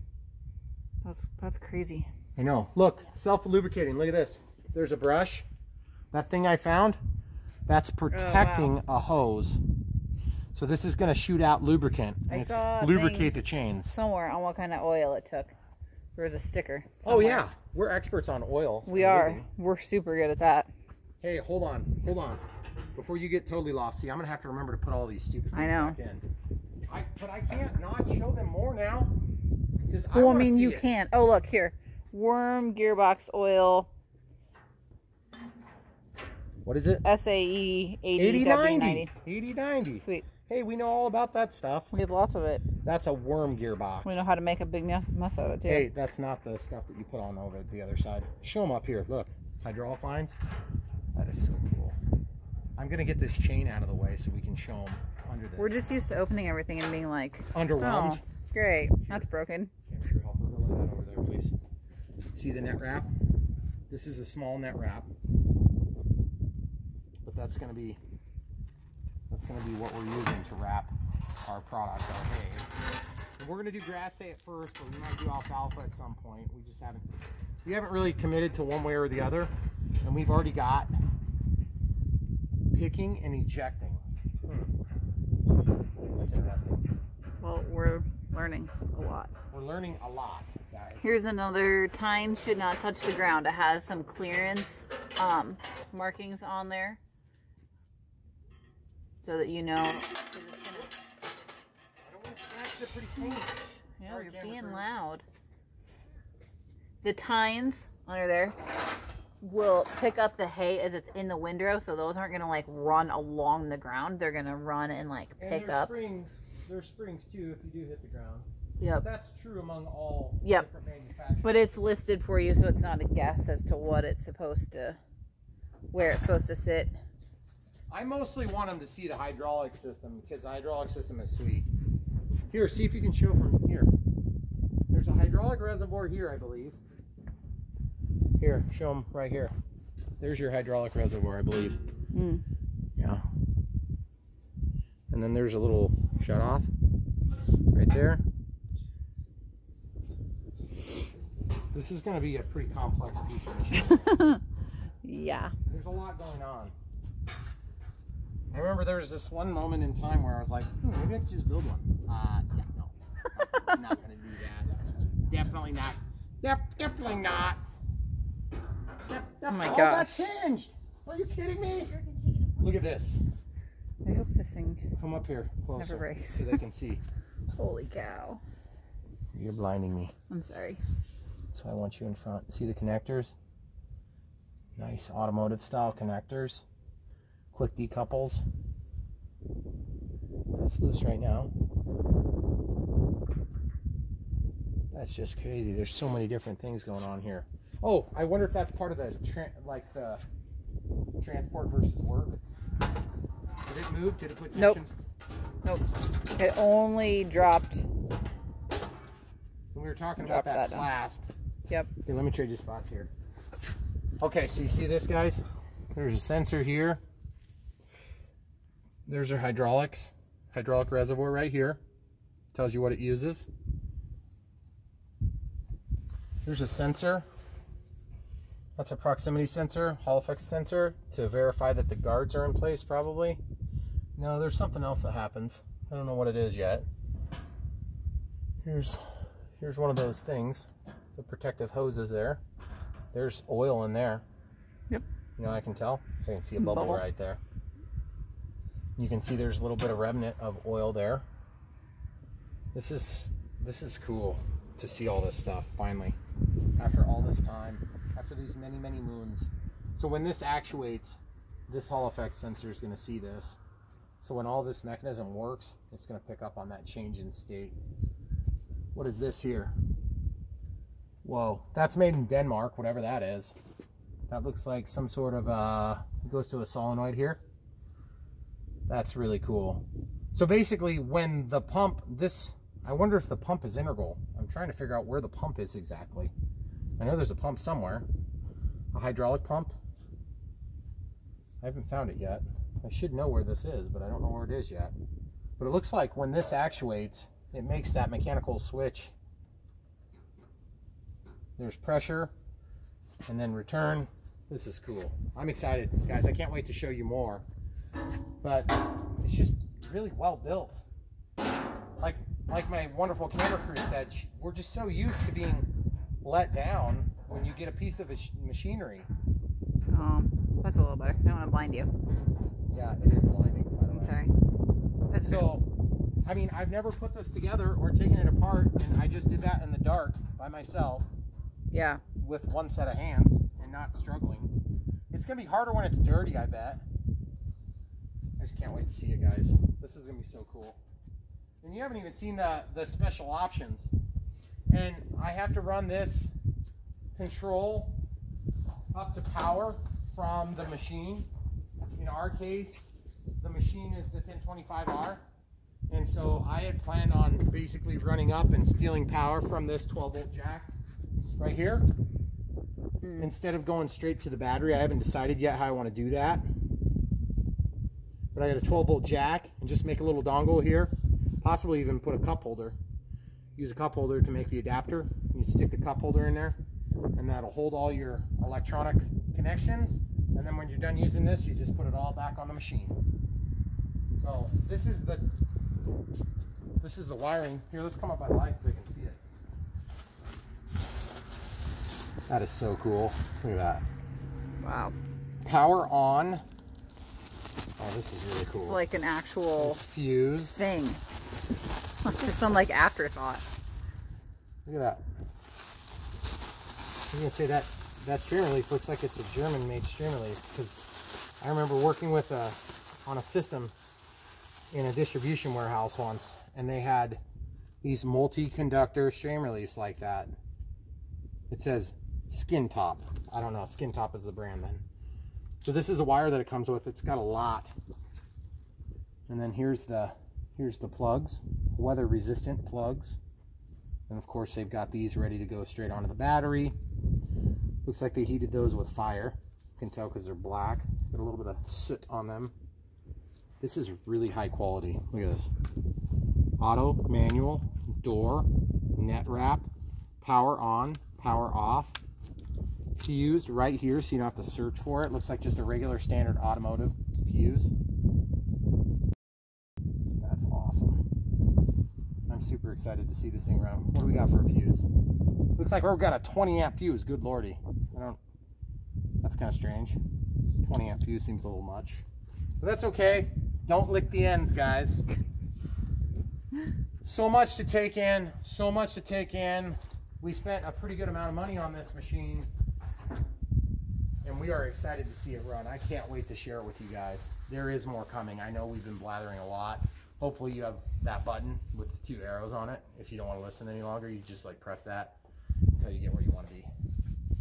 That's that's crazy. I know. Look, self-lubricating. Look at this. There's a brush. That thing I found, that's oh, protecting a hose. So this is going to shoot out lubricant. I And it's saw lubricate the chains. Somewhere on what kind of oil it took. There was a sticker. Oh yeah, we're experts on oil. We are. We're super good at that. Hey, hold on, hold on. Before you get totally lost, see, I'm gonna have to remember to put all these stupid. I things know. Back in. I, but I can't not show them more now. Because I, Well, I wanna mean, you it. can't. Oh, look here. Worm gearbox oil What is it? SAE 80 80 W90. 90. 80 90. Sweet. Hey, we know all about that stuff. We have lots of it. That's a worm gearbox. We know how to make a big mess, mess out of it too. Hey, that's not the stuff that you put on over the other side. Show them up here. Look, hydraulic lines. That is so cool. I'm gonna get this chain out of the way so we can show them under this. We're just used to opening everything and being like, underwhelmed. oh, great, that's broken. Camera crew helper, roll that over there, please. See the net wrap? This is a small net wrap, but that's gonna be that's gonna be what we're using to wrap our product, our hay. And we're gonna do grass hay at first, but we might do alfalfa at some point. We just haven't we haven't really committed to one way or the other, and we've already got picking and ejecting. Hmm. That's interesting. Well, we're learning a lot. We're learning a lot, guys. Here's another tine should not touch the ground. It has some clearance um, markings on there so that you know. it's gonna- I don't want to scratch the pretty paint. Yeah, Sorry, you're being crew. loud. The tines under there will pick up the hay as it's in the windrow, so those aren't gonna like run along the ground. They're gonna run and like And pick there's up. springs. There's springs too if you do hit the ground. Yep. That's true among all Yep. different manufacturers. But it's listed for you, so it's not a guess as to what it's supposed to, where it's supposed to sit. I mostly want them to see the hydraulic system because the hydraulic system is sweet. Here, see if you can show from here. There's a hydraulic reservoir here, I believe. Here, show them right here. There's your hydraulic reservoir, I believe. Mm. Yeah. And then there's a little shut off right there. This is going to be a pretty complex piece of machinery. Yeah. There's a lot going on. I remember there was this one moment in time where I was like, hmm, maybe I could just build one. Uh, yeah, no. I'm not going to do that. Definitely not. Def- definitely not. Def- def- Oh my oh, that's hinged. Are you kidding me? Look at this. I hope this thing. Come up here closer breaks. so they can see. Holy cow. You're blinding me. I'm sorry. So I want you in front. See the connectors? Nice automotive style connectors. Quick decouples. That's loose right now. That's just crazy. There's so many different things going on here. Oh, I wonder if that's part of the like the transport versus work. Did it move? Did it put Nope. tension? Nope. It only dropped. When we were talking about that, that clasp. Yep. Let me trade you spots here. Okay, so you see this, guys? There's a sensor here. There's our hydraulics, hydraulic reservoir right here. Tells you what it uses. There's a sensor. That's a proximity sensor, Hall effect sensor, to verify that the guards are in place, probably. No, there's something else that happens. I don't know what it is yet. Here's here's one of those things. The protective hoses there. There's oil in there. Yep. You know, I can tell. So I can see a bubble, Bubble. right there. You can see there's a little bit of remnant of oil there. This is this is cool to see all this stuff finally. After all this time, after these many, many moons. So when this actuates, this Hall effect sensor is going to see this. So when all this mechanism works, it's going to pick up on that change in state. What is this here? Whoa, that's made in Denmark, whatever that is. That looks like some sort of, uh, it goes to a solenoid here. That's really cool. So basically when the pump, this, I wonder if the pump is integral. I'm trying to figure out where the pump is exactly. I know there's a pump somewhere. A hydraulic pump. I haven't found it yet. I should know where this is, but I don't know where it is yet. But it looks like when this actuates, it makes that mechanical switch. There's pressure and then return. This is cool. I'm excited, guys. I can't wait to show you more. But it's just really well built. Like like my wonderful camera crew said, we're just so used to being let down when you get a piece of machinery. Oh, that's a little better. I don't want to blind you. Yeah, it is blinding, by the I'm way. sorry. That's. So, I mean, I've never put this together or taken it apart, and I just did that in the dark by myself yeah. with one set of hands and not struggling. It's gonna be harder when it's dirty, I bet. I just can't wait to see it, guys. This is gonna be so cool. And you haven't even seen the the special options. And I have to run this control up to power from the machine. In our case, the machine is the 1025R. And so I had planned on basically running up and stealing power from this 12 volt jack right here. Mm. Instead of going straight to the battery, I haven't decided yet how I want to do that. But I got a 12 volt jack and just make a little dongle here. Possibly even put a cup holder. Use a cup holder to make the adapter. You stick the cup holder in there and that'll hold all your electronic connections. And then when you're done using this, you just put it all back on the machine. So this is the this is the wiring. Here, let's come up by the light so they can see it. That is so cool. Look at that. Wow. Power on. Oh, this is really cool. It's like an actual it's fused. thing. Must be some like afterthought. Look at that. I'm gonna say that that strain relief looks like it's a German-made strain relief because I remember working with a on a system in a distribution warehouse once, and they had these multi-conductor strain reliefs like that. It says Skintop. I don't know. Skintop is the brand then. So this is a wire that it comes with. It's got a lot. And then here's the here's the plugs, weather resistant plugs. And of course they've got these ready to go straight onto the battery. Looks like they heated those with fire. You can tell because they're black. Got a little bit of soot on them. This is really high quality. Look at this. Auto, manual, door, net wrap, power on, power off. Fused right here so you don't have to search for it. Looks like just a regular standard automotive fuse. That's awesome. I'm super excited to see this thing run. What do we got for a fuse? Looks like we've got a 20 amp fuse. Good lordy. I don't. That's kind of strange. 20 amp fuse seems a little much, but that's okay. Don't lick the ends, guys. So much to take in. So much to take in. We spent a pretty good amount of money on this machine, and we are excited to see it run. I can't wait to share it with you guys. There is more coming. I know we've been blathering a lot. Hopefully you have that button with the two arrows on it. If you don't want to listen any longer, you just like press that until you get where you want to be.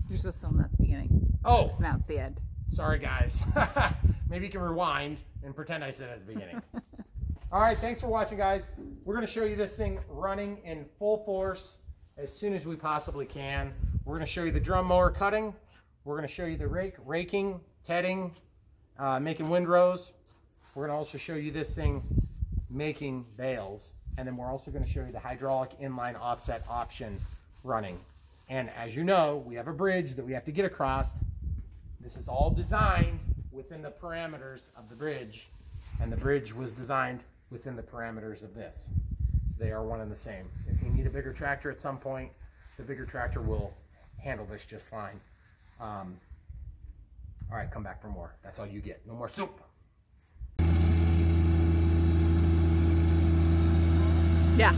You're supposed to film that at the beginning. Oh, So now it's the end. sorry guys. Maybe you can rewind and pretend I said it at the beginning. All right, thanks for watching, guys. We're going to show you this thing running in full force as soon as we possibly can. We're going to show you the drum mower cutting. We're going to show you the rake, raking, tedding, uh, making windrows. We're going to also show you this thing making bales. And then we're also going to show you the hydraulic inline offset option running. And as you know, we have a bridge that we have to get across. This is all designed within the parameters of the bridge. And the bridge was designed within the parameters of this. So they are one and the same. If you need a bigger tractor at some point, the bigger tractor will handle this just fine. Um, all right, come back for more. That's all you get. No more soup. Yeah.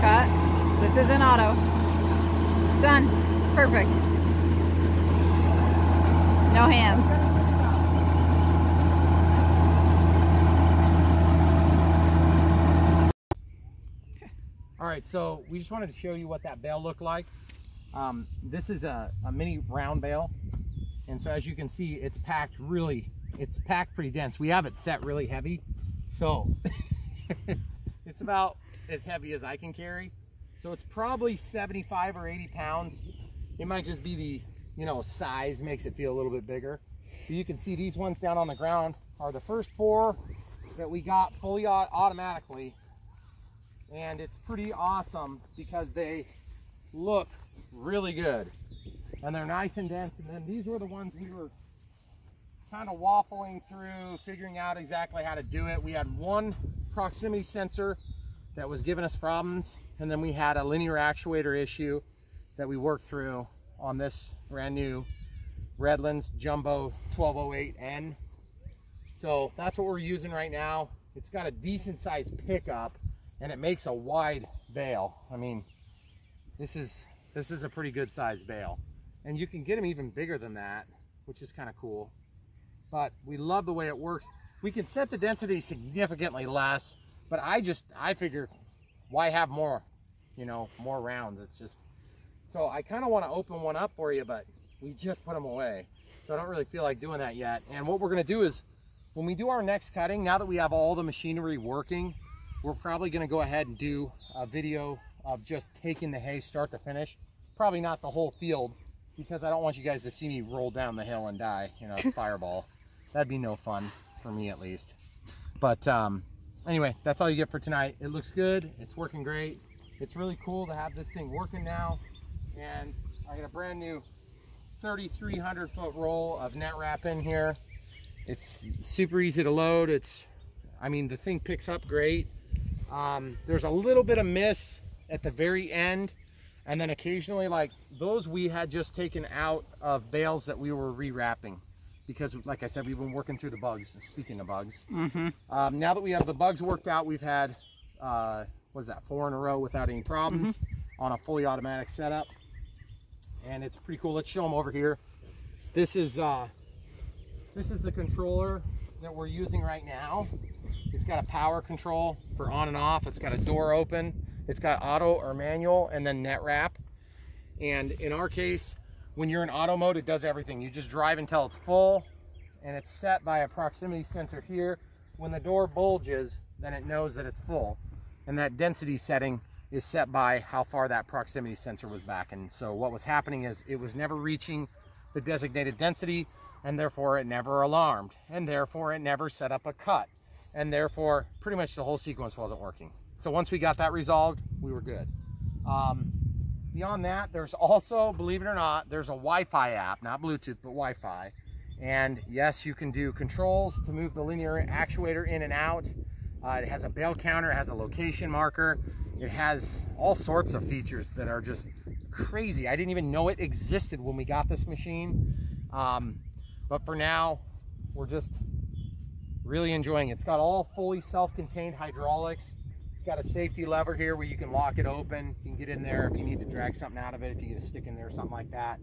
Cut. This is an auto. Done. Perfect. No hands. All right, so we just wanted to show you what that bale looked like. Um, this is a, a mini round bale. And so as you can see, it's packed really, it's packed pretty dense. We have it set really heavy. So it's about as heavy as I can carry. So it's probably 75 or 80 pounds. It might just be the, you know, size makes it feel a little bit bigger. But you can see these ones down on the ground are the first four that we got fully au- automatically and it's pretty awesome because they look really good. And they're nice and dense. And then these were the ones we were kind of waffling through figuring out exactly how to do it. We had one proximity sensor that was giving us problems. And then we had a linear actuator issue that we worked through on this brand new Redlands Jumbo 1208N so that's what we're using right now. It's got a decent sized pickup and it makes a wide bale. I mean, this is this is a pretty good sized bale. And you can get them even bigger than that, which is kind of cool. But we love the way it works. We can set the density significantly less, but I just, I figure, why have more, you know, more rounds? It's just, so I kind of want to open one up for you, but we just put them away. So I don't really feel like doing that yet. And what we're going to do is, when we do our next cutting, now that we have all the machinery working, we're probably going to go ahead and do a video of just taking the hay start to finish. Probably not the whole field because I don't want you guys to see me roll down the hill and die, you know, fireball. That'd be no fun for me at least. But um, anyway, that's all you get for tonight. It looks good. It's working great. It's really cool to have this thing working now. And I got a brand new 3,300 foot roll of net wrap in here. It's super easy to load. It's, I mean, the thing picks up great. Um, there's a little bit of miss at the very end. And then occasionally like those we had just taken out of bales that we were rewrapping because like I said, we've been working through the bugs. Speaking of bugs, Mm-hmm. um, now that we have the bugs worked out, we've had, uh, what is that, four in a row without any problems on a fully automatic setup. And it's pretty cool. Let's show them over here. This is, uh, this is the controller that we're using right now. It's got a power control for on and off. It's got a door open. It's got auto or manual and then net wrap. And in our case, when you're in auto mode, it does everything. You just drive until it's full and it's set by a proximity sensor here. When the door bulges, then it knows that it's full. And that density setting is set by how far that proximity sensor was back. And so what was happening is it was never reaching the designated density and therefore it never alarmed, and therefore it never set up a cut, and therefore pretty much the whole sequence wasn't working. So once we got that resolved, we were good. Um, beyond that, there's also, believe it or not, there's a Wi-Fi app, not Bluetooth, but Wi-Fi. And yes, you can do controls to move the linear actuator in and out. Uh, it has a bale counter, it has a location marker. It has all sorts of features that are just crazy. I didn't even know it existed when we got this machine. Um, but for now, we're just really enjoying it. It's got all fully self-contained hydraulics. It's got a safety lever here where you can lock it open. You can get in there if you need to drag something out of it, if you get a stick in there or something like that.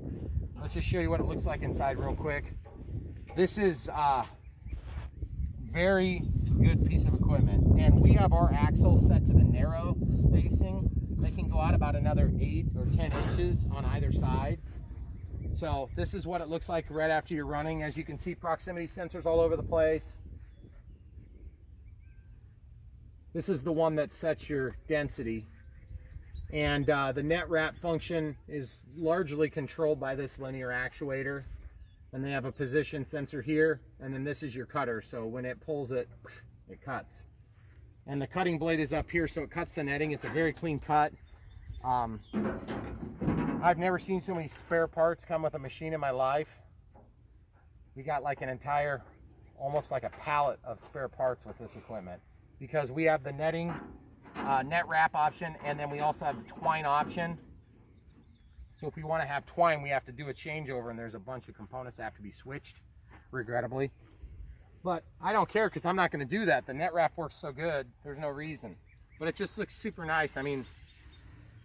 Let's just show you what it looks like inside real quick. This is uh, very good piece of equipment. And we have our axle set to the narrow spacing. They can go out about another eight or 10 inches on either side. So this is what it looks like right after you're running. As you can see, proximity sensors all over the place. This is the one that sets your density. And uh, the net wrap function is largely controlled by this linear actuator. And they have a position sensor here and then this is your cutter. So when it pulls it it cuts. And the cutting blade is up here so it cuts the netting. It's a very clean cut. Um, I've never seen so many spare parts come with a machine in my life. We got like an entire almost like a pallet of spare parts with this equipment because we have the netting uh, net wrap option and then we also have the twine option so if we want to have twine, we have to do a changeover and there's a bunch of components that have to be switched, regrettably. But I don't care because I'm not going to do that. The net wrap works so good, there's no reason. But it just looks super nice. I mean,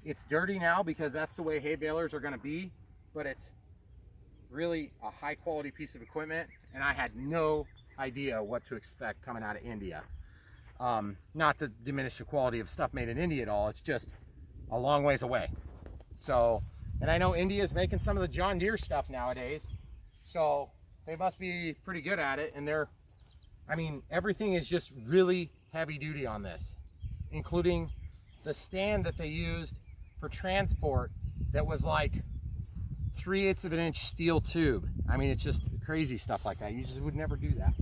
it's dirty now because that's the way hay balers are going to be, but it's really a high quality piece of equipment and I had no idea what to expect coming out of India. Um, not to diminish the quality of stuff made in India at all, it's just a long ways away. So and I know India is making some of the John Deere stuff nowadays. So they must be pretty good at it. And they're, I mean, everything is just really heavy duty on this, including the stand that they used for transport that was like three eighths of an inch steel tube. I mean, it's just crazy stuff like that. You just would never do that.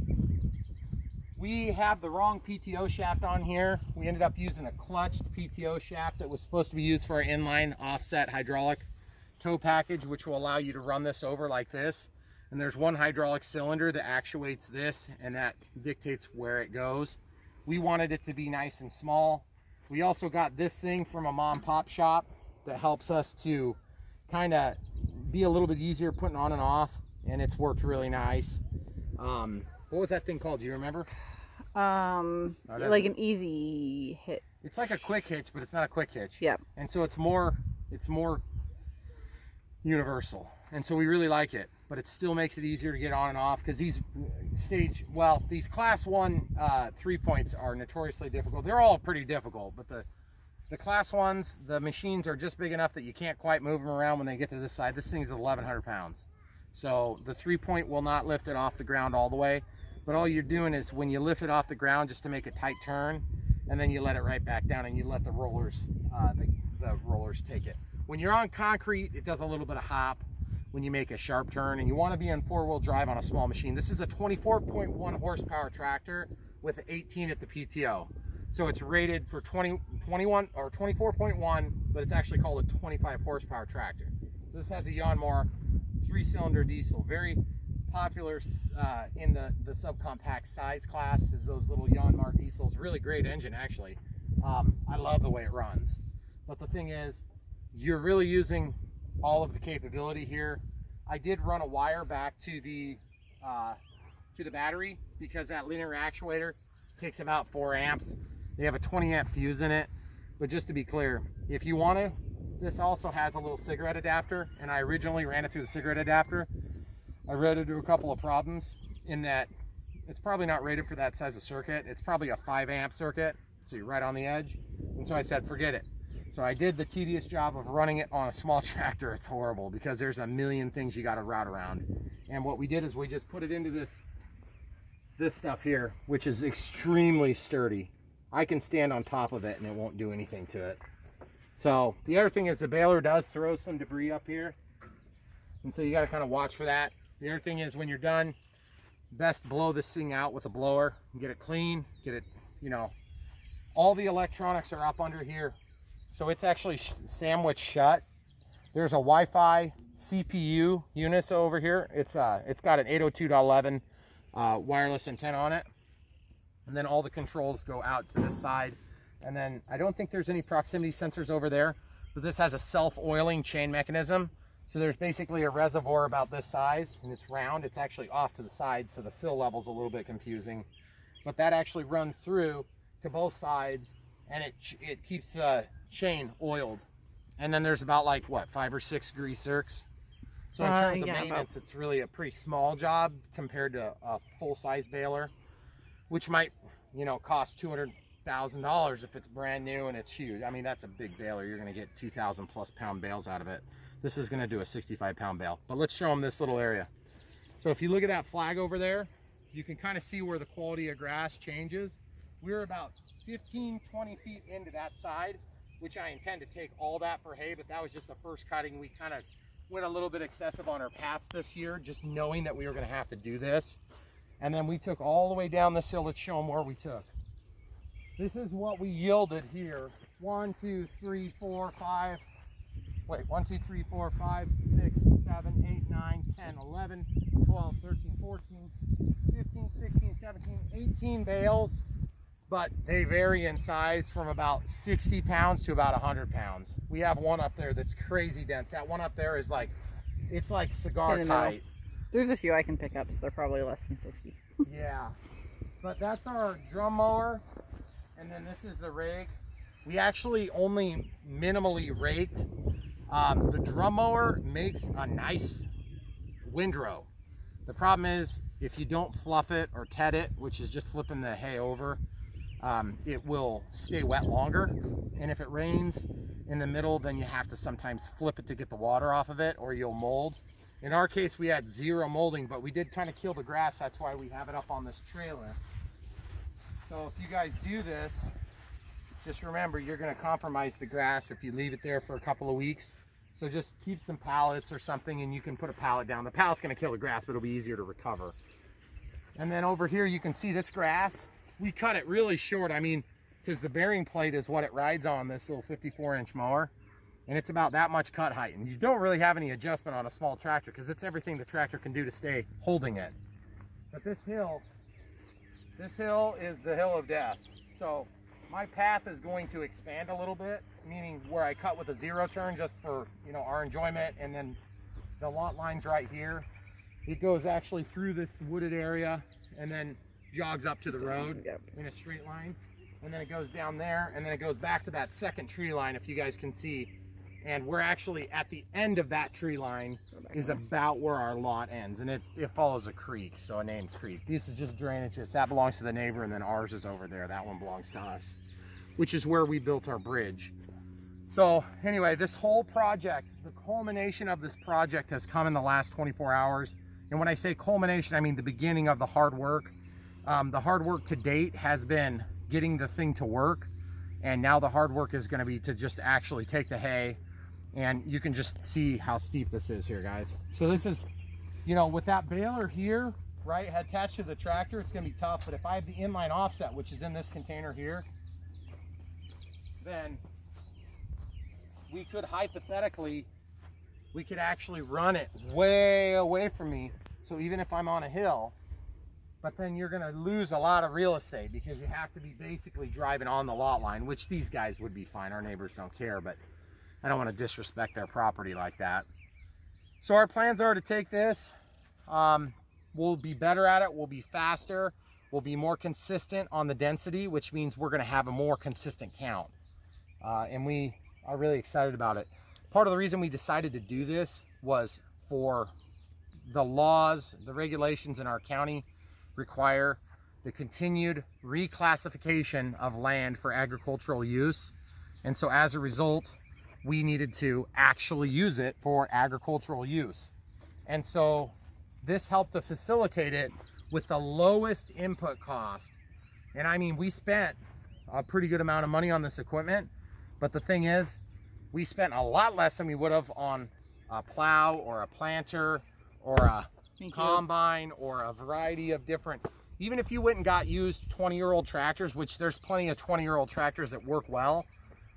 We have the wrong PTO shaft on here. We ended up using a clutched PTO shaft that was supposed to be used for our inline offset hydraulic tow package which will allow you to run this over like this. And there's one hydraulic cylinder that actuates this and that dictates where it goes. We wanted it to be nice and small. We also got this thing from a mom pop shop that helps us to kind of be a little bit easier putting on and off and it's worked really nice. Um, what was that thing called? Do you remember um like an easy hit. It's like a quick hitch but it's not a quick hitch. Yep and so it's more it's more universal. And so we really like it but it still makes it easier to get on and off because these stage well these class one uh, three points are notoriously difficult. They're all pretty difficult but the the class ones the machines are just big enough that you can't quite move them around when they get to this side. This thing is 1100 pounds. So the three point will not lift it off the ground all the way but all you're doing is when you lift it off the ground just to make a tight turn and then you let it right back down and you let the rollers uh, the, the rollers take it when you're on concrete, it does a little bit of hop when you make a sharp turn and you want to be in four-wheel drive on a small machine. This is a 24.1 horsepower tractor with 18 at the PTO. So it's rated for 20, 21 or 24.1, but it's actually called a 25 horsepower tractor. This has a Yanmar three-cylinder diesel, very popular uh, in the, the subcompact size class is those little Yanmar diesels. Really great engine, actually. Um, I love the way it runs. But the thing is, you're really using all of the capability here. I did run a wire back to the uh, to the battery because that linear actuator takes about four amps. They have a 20 amp fuse in it. But just to be clear, if you want to, this also has a little cigarette adapter and I originally ran it through the cigarette adapter. I ran into a couple of problems in that it's probably not rated for that size of circuit. It's probably a five amp circuit. So you're right on the edge. And so I said, forget it. So I did the tedious job of running it on a small tractor. It's horrible because there's a million things you got to route around. And what we did is we just put it into this this stuff here, which is extremely sturdy. I can stand on top of it and it won't do anything to it. So the other thing is the baler does throw some debris up here. And so you got to kind of watch for that. The other thing is when you're done, best blow this thing out with a blower, get it clean, get it, you know, all the electronics are up under here. So it's actually sandwiched shut. There's a Wi-Fi CPU unit over here. It's uh, it's got an 802.11 uh, wireless antenna on it. And then all the controls go out to this side. And then I don't think there's any proximity sensors over there, but this has a self-oiling chain mechanism. So there's basically a reservoir about this size and it's round. It's actually off to the side, so the fill level's a little bit confusing. But that actually runs through to both sides and it, it keeps the chain oiled. And then there's about like, what, five or six grease zerks. So in Uh, terms of yeah, about- maintenance, it's really a pretty small job compared to a full-size baler, which might, you know, cost $200,000 if it's brand new and it's huge. I mean, that's a big baler. You're going to get 2,000 plus pound bales out of it. This is going to do a 65 pound bale. But let's show them this little area. So if you look at that flag over there, you can kind of see where the quality of grass changes. We're about 15, 20 feet into that side, which I intend to take all that for hay, but that was just the first cutting. We kind of went a little bit excessive on our paths this year, just knowing that we were going to have to do this. And then we took all the way down this hill. Let's show them where we took. This is what we yielded here. One, two, three, four, five. Wait, one, two, three, four, five, six, seven, eight, nine, 10, 11, 12, 13, 14, 15, 16, 17, 18 bales. But they vary in size from about 60 pounds to about 100 pounds. We have one up there that's crazy dense. That one up there is like, it's like cigar In the middle. tight. There's a few I can pick up, so they're probably less than 60. Yeah, but that's our drum mower, and then this is the rig. We actually only minimally raked. Um, the drum mower makes a nice windrow. The problem is if you don't fluff it or ted it, which is just flipping the hay over, um, it will stay wet longer. And if it rains in the middle, then you have to sometimes flip it to get the water off of it or you'll mold. In our case, we had zero molding, but we did kind of kill the grass. That's why we have it up on this trailer. So if you guys do this, just remember you're going to compromise the grass if you leave it there for a couple of weeks. So just keep some pallets or something and you can put a pallet down. The pallet's going to kill the grass, but it'll be easier to recover. And then over here you can see this grass. We cut it really short. I mean, because the bearing plate is what it rides on this little 54 inch mower. And it's about that much cut height. And you don't really have any adjustment on a small tractor because it's everything the tractor can do to stay holding it. But this hill, this hill is the hill of death. So my path is going to expand a little bit, meaning where I cut with a zero turn just for, you know, our enjoyment. And then the lot line's right here. It goes actually through this wooded area and then jogs up to the road Yep. in a straight line. And then it goes down there and then it goes back to that second tree line if you guys can see. And we're actually at the end of that tree line is about where our lot ends. And it, it follows a creek, so a named creek. This is just drainage. It's, that belongs to the neighbor and then ours is over there. That one belongs to us, which is where we built our bridge. So anyway, this whole project, the culmination of this project has come in the last 24 hours. And when I say culmination, I mean the beginning of the hard work. Um, the hard work to date has been getting the thing to work. And now the hard work is gonna be to just actually take the hay and you can just see how steep this is here, guys. So this is, you know, with that baler here, right, attached to the tractor, it's gonna be tough. But if I have the inline offset, which is in this container here, then we could hypothetically, we could actually run it way away from me. So even if I'm on a hill, but then you're gonna lose a lot of real estate because you have to be basically driving on the lot line, which these guys would be fine. Our neighbors don't care, but I don't want to disrespect their property like that. So our plans are to take this. Um, we'll be better at it. We'll be faster. We'll be more consistent on the density, which means we're going to have a more consistent count. Uh, and we are really excited about it. Part of the reason we decided to do this was for the laws, the regulations in our county require the continued reclassification of land for agricultural use. And so as a result, we needed to actually use it for agricultural use. And so this helped to facilitate it with the lowest input cost. And I mean, we spent a pretty good amount of money on this equipment, but the thing is, we spent a lot less than we would have on a plow or a planter or a combine or a variety of different, even if you went and got used 20 year old tractors, which there's plenty of 20 year old tractors that work well,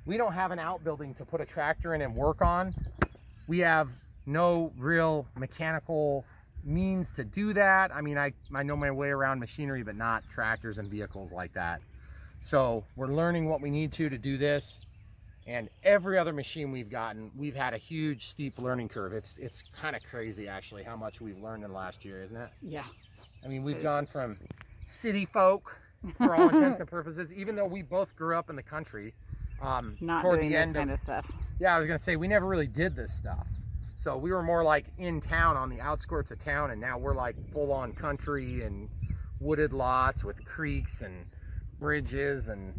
we don't have an outbuilding to put a tractor in and work on. We have no real mechanical means to do that. I mean, I, I know my way around machinery, but not tractors and vehicles like that. So we're learning what we need to to do this. And every other machine we've gotten, we've had a huge steep learning curve. It's it's kind of crazy actually how much we've learned in the last year, isn't it? Yeah. I mean, we've gone from city folk for all intents and purposes, even though we both grew up in the country. Um, Not toward the this end kind of, of stuff. yeah, I was gonna say we never really did this stuff. So we were more like in town on the outskirts of town, and now we're like full on country and wooded lots with creeks and bridges, and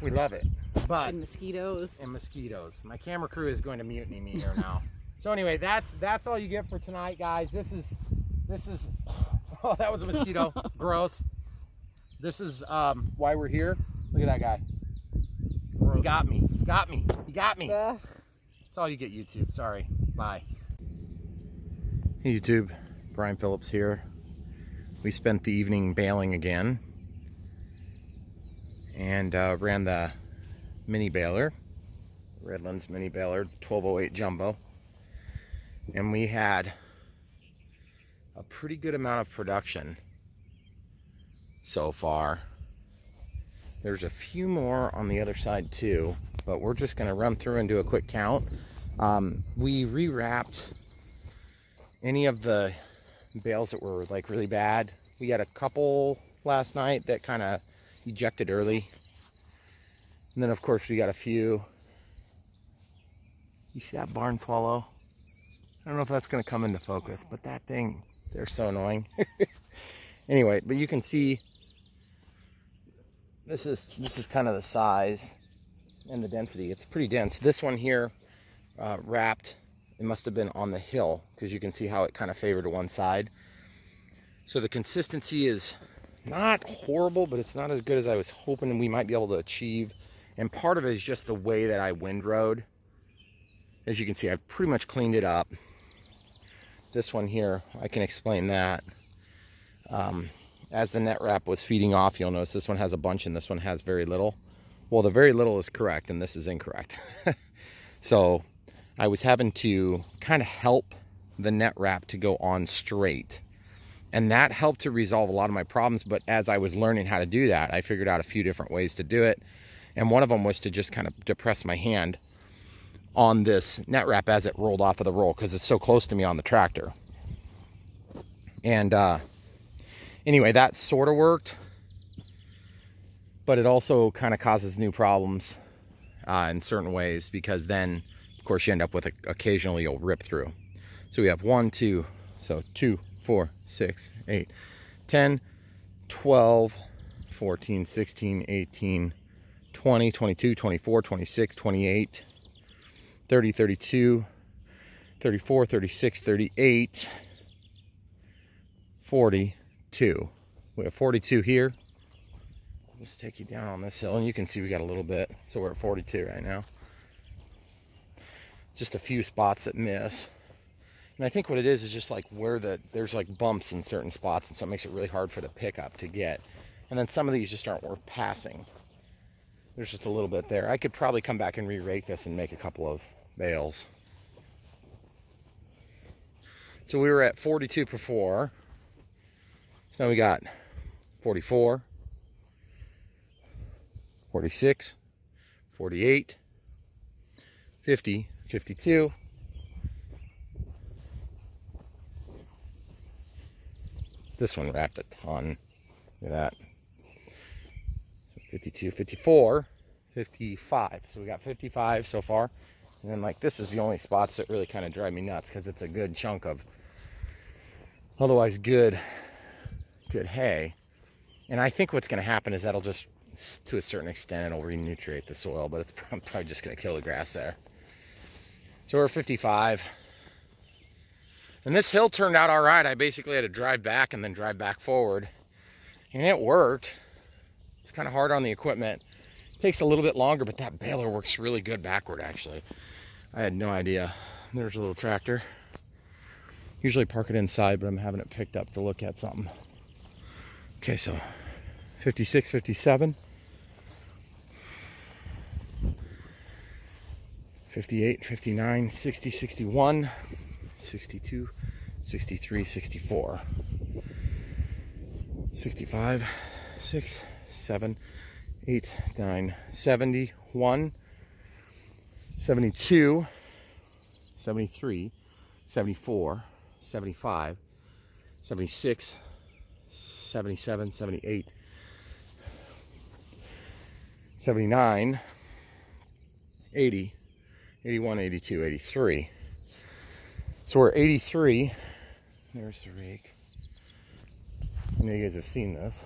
we love it. But And mosquitoes. and mosquitoes. My camera crew is going to mutiny me here now. so anyway, that's that's all you get for tonight, guys. This is this is oh that was a mosquito. Gross. This is um why we're here. Look at that guy. He got me. He got me. You got me. Ugh. That's all you get, YouTube. Sorry. Bye. Hey, YouTube. Brian Phillips here. We spent the evening baling again and uh, ran the mini baler, Redlands mini baler 1208 Jumbo. And we had a pretty good amount of production so far. There's a few more on the other side too, but we're just gonna run through and do a quick count. Um, we rewrapped any of the bales that were like really bad. We had a couple last night that kind of ejected early. And then of course we got a few. You see that barn swallow? I don't know if that's gonna come into focus, but that thing, they're so annoying. anyway, but you can see this is this is kind of the size and the density. It's pretty dense. This one here uh, wrapped, it must have been on the hill because you can see how it kind of favored to one side. So the consistency is not horrible, but it's not as good as I was hoping we might be able to achieve. And part of it is just the way that I windrowed. As you can see, I've pretty much cleaned it up. This one here, I can explain that. Um, as the net wrap was feeding off, you'll notice this one has a bunch and this one has very little. Well, the very little is correct and this is incorrect. so I was having to kind of help the net wrap to go on straight. And that helped to resolve a lot of my problems. But as I was learning how to do that, I figured out a few different ways to do it. And one of them was to just kind of depress my hand on this net wrap as it rolled off of the roll because it's so close to me on the tractor. And uh, anyway, that sort of worked, but it also kind of causes new problems uh, in certain ways because then, of course, you end up with a, occasionally you'll rip through. So we have one, two, so two, four, six, eight, 10, 12, 14, 16, 18, 20, 22, 24, 26, 28, 30, 32, 34, 36, 38, 42. We have 42 here. I'll just take you down on this hill and you can see we got a little bit. So we're at 42 right now. Just a few spots that miss. And I think what it is is just like where the there's like bumps in certain spots and so it makes it really hard for the pickup to get. And then some of these just aren't worth passing. There's just a little bit there. I could probably come back and re-rake this and make a couple of bales. So we were at 42 before. So now we got 44, 46, 48, 50, 52. This one wrapped a ton. Look at that. 52, 54, 55. So we got 55 so far. And then like this is the only spots that really kind of drive me nuts because it's a good chunk of otherwise good good hay. And I think what's going to happen is that'll just to a certain extent it'll renutriate the soil, but it's probably just going to kill the grass there. So we're 55. And this hill turned out all right. I basically had to drive back and then drive back forward. And it worked. It's kind of hard on the equipment. It takes a little bit longer, but that baler works really good backward actually. I had no idea. There's a little tractor. Usually park it inside, but I'm having it picked up to look at something. Okay, so 56, 57. 58, 59, 60, 61, 62, 63, 64, 65, 6, 7, 8, 9, 71, 72, 73, 74, 75, 76, 77, 78, 79, 80, 81, 82, 83. So we're 83. There's the rake. I know you guys have seen this.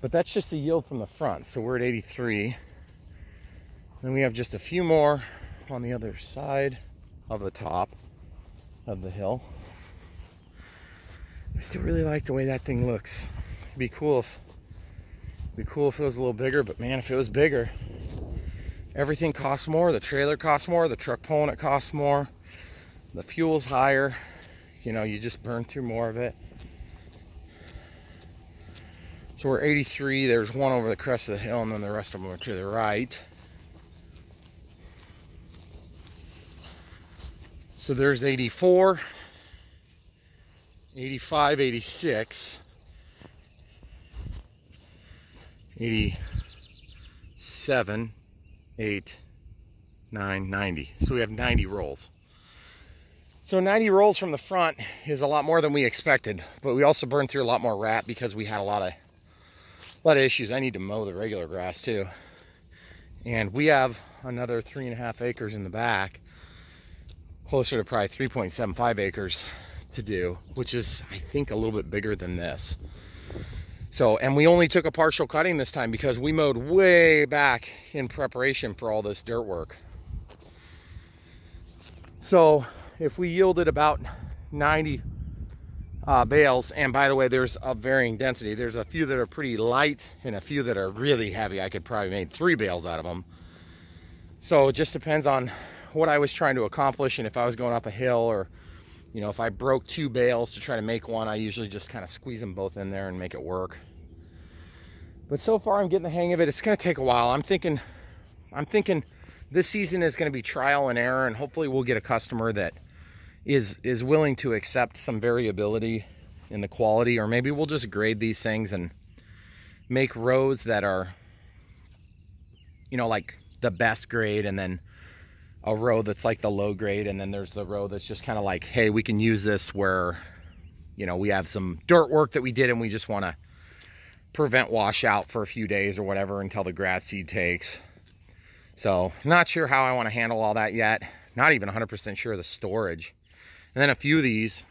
But that's just the yield from the front. So we're at 83. Then we have just a few more on the other side of the top of the hill. I still really like the way that thing looks. It'd be cool if be cool if it was a little bigger, but man, if it was bigger, everything costs more. The trailer costs more. The truck pulling it costs more. The fuel's higher. You know, you just burn through more of it. So we're 83. There's one over the crest of the hill, and then the rest of them are to the right. So there's 84, 85, 86, 87, 8, 9, 90. So we have 90 rolls. So 90 rolls from the front is a lot more than we expected, but we also burned through a lot more wrap because we had a lot of a lot of issues. I need to mow the regular grass too. And we have another three and a half acres in the back, closer to probably 3.75 acres to do, which is I think a little bit bigger than this. So, and we only took a partial cutting this time because we mowed way back in preparation for all this dirt work. So if we yielded about 90 uh, bales, and by the way, there's a varying density. There's a few that are pretty light and a few that are really heavy. I could probably make three bales out of them. So it just depends on what I was trying to accomplish and if I was going up a hill or you know, if I broke two bales to try to make one, I usually just kind of squeeze them both in there and make it work. But so far I'm getting the hang of it. It's going to take a while. I'm thinking, I'm thinking this season is going to be trial and error and hopefully we'll get a customer that is, is willing to accept some variability in the quality or maybe we'll just grade these things and make rows that are, you know, like the best grade and then a row that's like the low grade and then there's the row that's just kind of like hey we can use this where you know we have some dirt work that we did and we just want to prevent washout for a few days or whatever until the grass seed takes. So not sure how I want to handle all that yet. Not even 100% sure of the storage. And then a few of these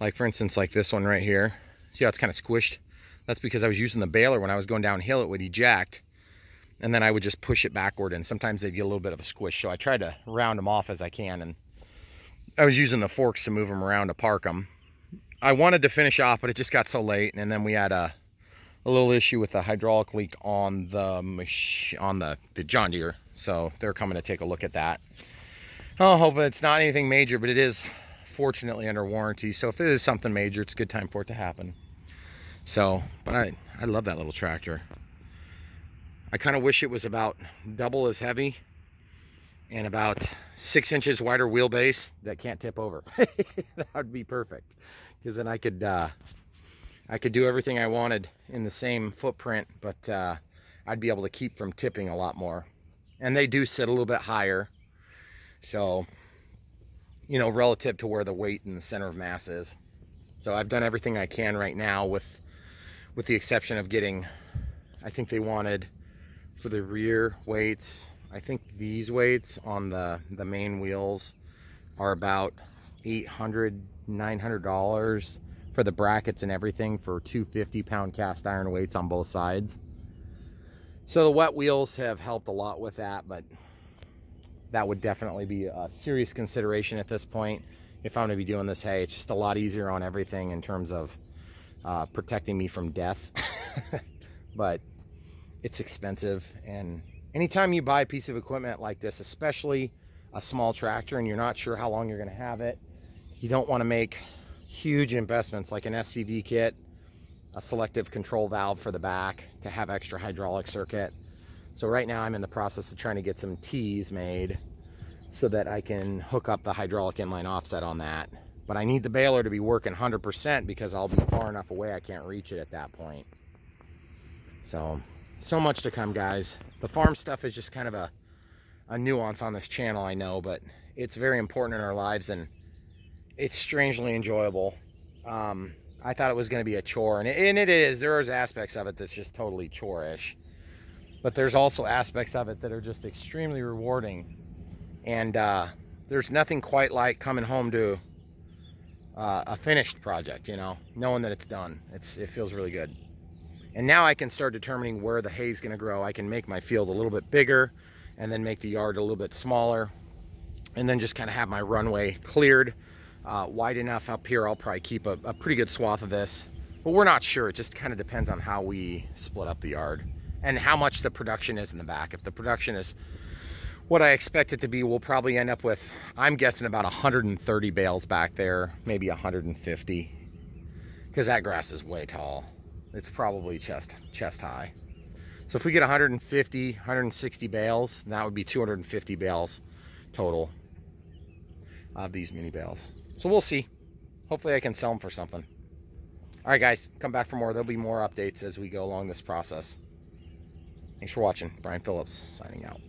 like for instance like this one right here. See how it's kind of squished? That's because I was using the baler when I was going downhill it would eject and then I would just push it backward and sometimes they'd get a little bit of a squish. So I tried to round them off as I can and I was using the forks to move them around to park them. I wanted to finish off, but it just got so late and then we had a, a little issue with the hydraulic leak on the on the, the John Deere. So they're coming to take a look at that. I hope it's not anything major, but it is fortunately under warranty. So if it is something major, it's a good time for it to happen. So, but I, I love that little tractor. I kind of wish it was about double as heavy and about six inches wider wheelbase that can't tip over. that would be perfect because then I could uh, I could do everything I wanted in the same footprint, but uh, I'd be able to keep from tipping a lot more. And they do sit a little bit higher, so you know, relative to where the weight and the center of mass is. So I've done everything I can right now with with the exception of getting I think they wanted for the rear weights I think these weights on the the main wheels are about 800 900 dollars for the brackets and everything for 250 pound cast iron weights on both sides. So the wet wheels have helped a lot with that but that would definitely be a serious consideration at this point. If I'm going to be doing this hay it's just a lot easier on everything in terms of uh, protecting me from death. But it's expensive and anytime you buy a piece of equipment like this especially a small tractor and you're not sure how long you're going to have it you don't want to make huge investments like an SCV kit, a selective control valve for the back to have extra hydraulic circuit. So right now I'm in the process of trying to get some T's made so that I can hook up the hydraulic inline offset on that. But I need the baler to be working 100% because I'll be far enough away I can't reach it at that point. So, so much to come guys. The farm stuff is just kind of a, a nuance on this channel I know, but it's very important in our lives and it's strangely enjoyable. Um, I thought it was going to be a chore, and it, and it is. There is aspects of it that's just totally chore-ish. But there's also aspects of it that are just extremely rewarding. And uh, there's nothing quite like coming home to uh, a finished project, you know, knowing that it's done. It's It feels really good. And now I can start determining where the hay is going to grow. I can make my field a little bit bigger and then make the yard a little bit smaller and then just kind of have my runway cleared uh, wide enough up here. I'll probably keep a, a pretty good swath of this, but we're not sure. It just kind of depends on how we split up the yard and how much the production is in the back. If the production is what I expect it to be, we'll probably end up with, I'm guessing about 130 bales back there, maybe 150, because that grass is way tall. It's probably chest, chest high. So if we get 150, 160 bales, that would be 250 bales total of these mini bales. So we'll see. Hopefully I can sell them for something. All right, guys, come back for more. There'll be more updates as we go along this process. Thanks for watching. Brian Phillips signing out.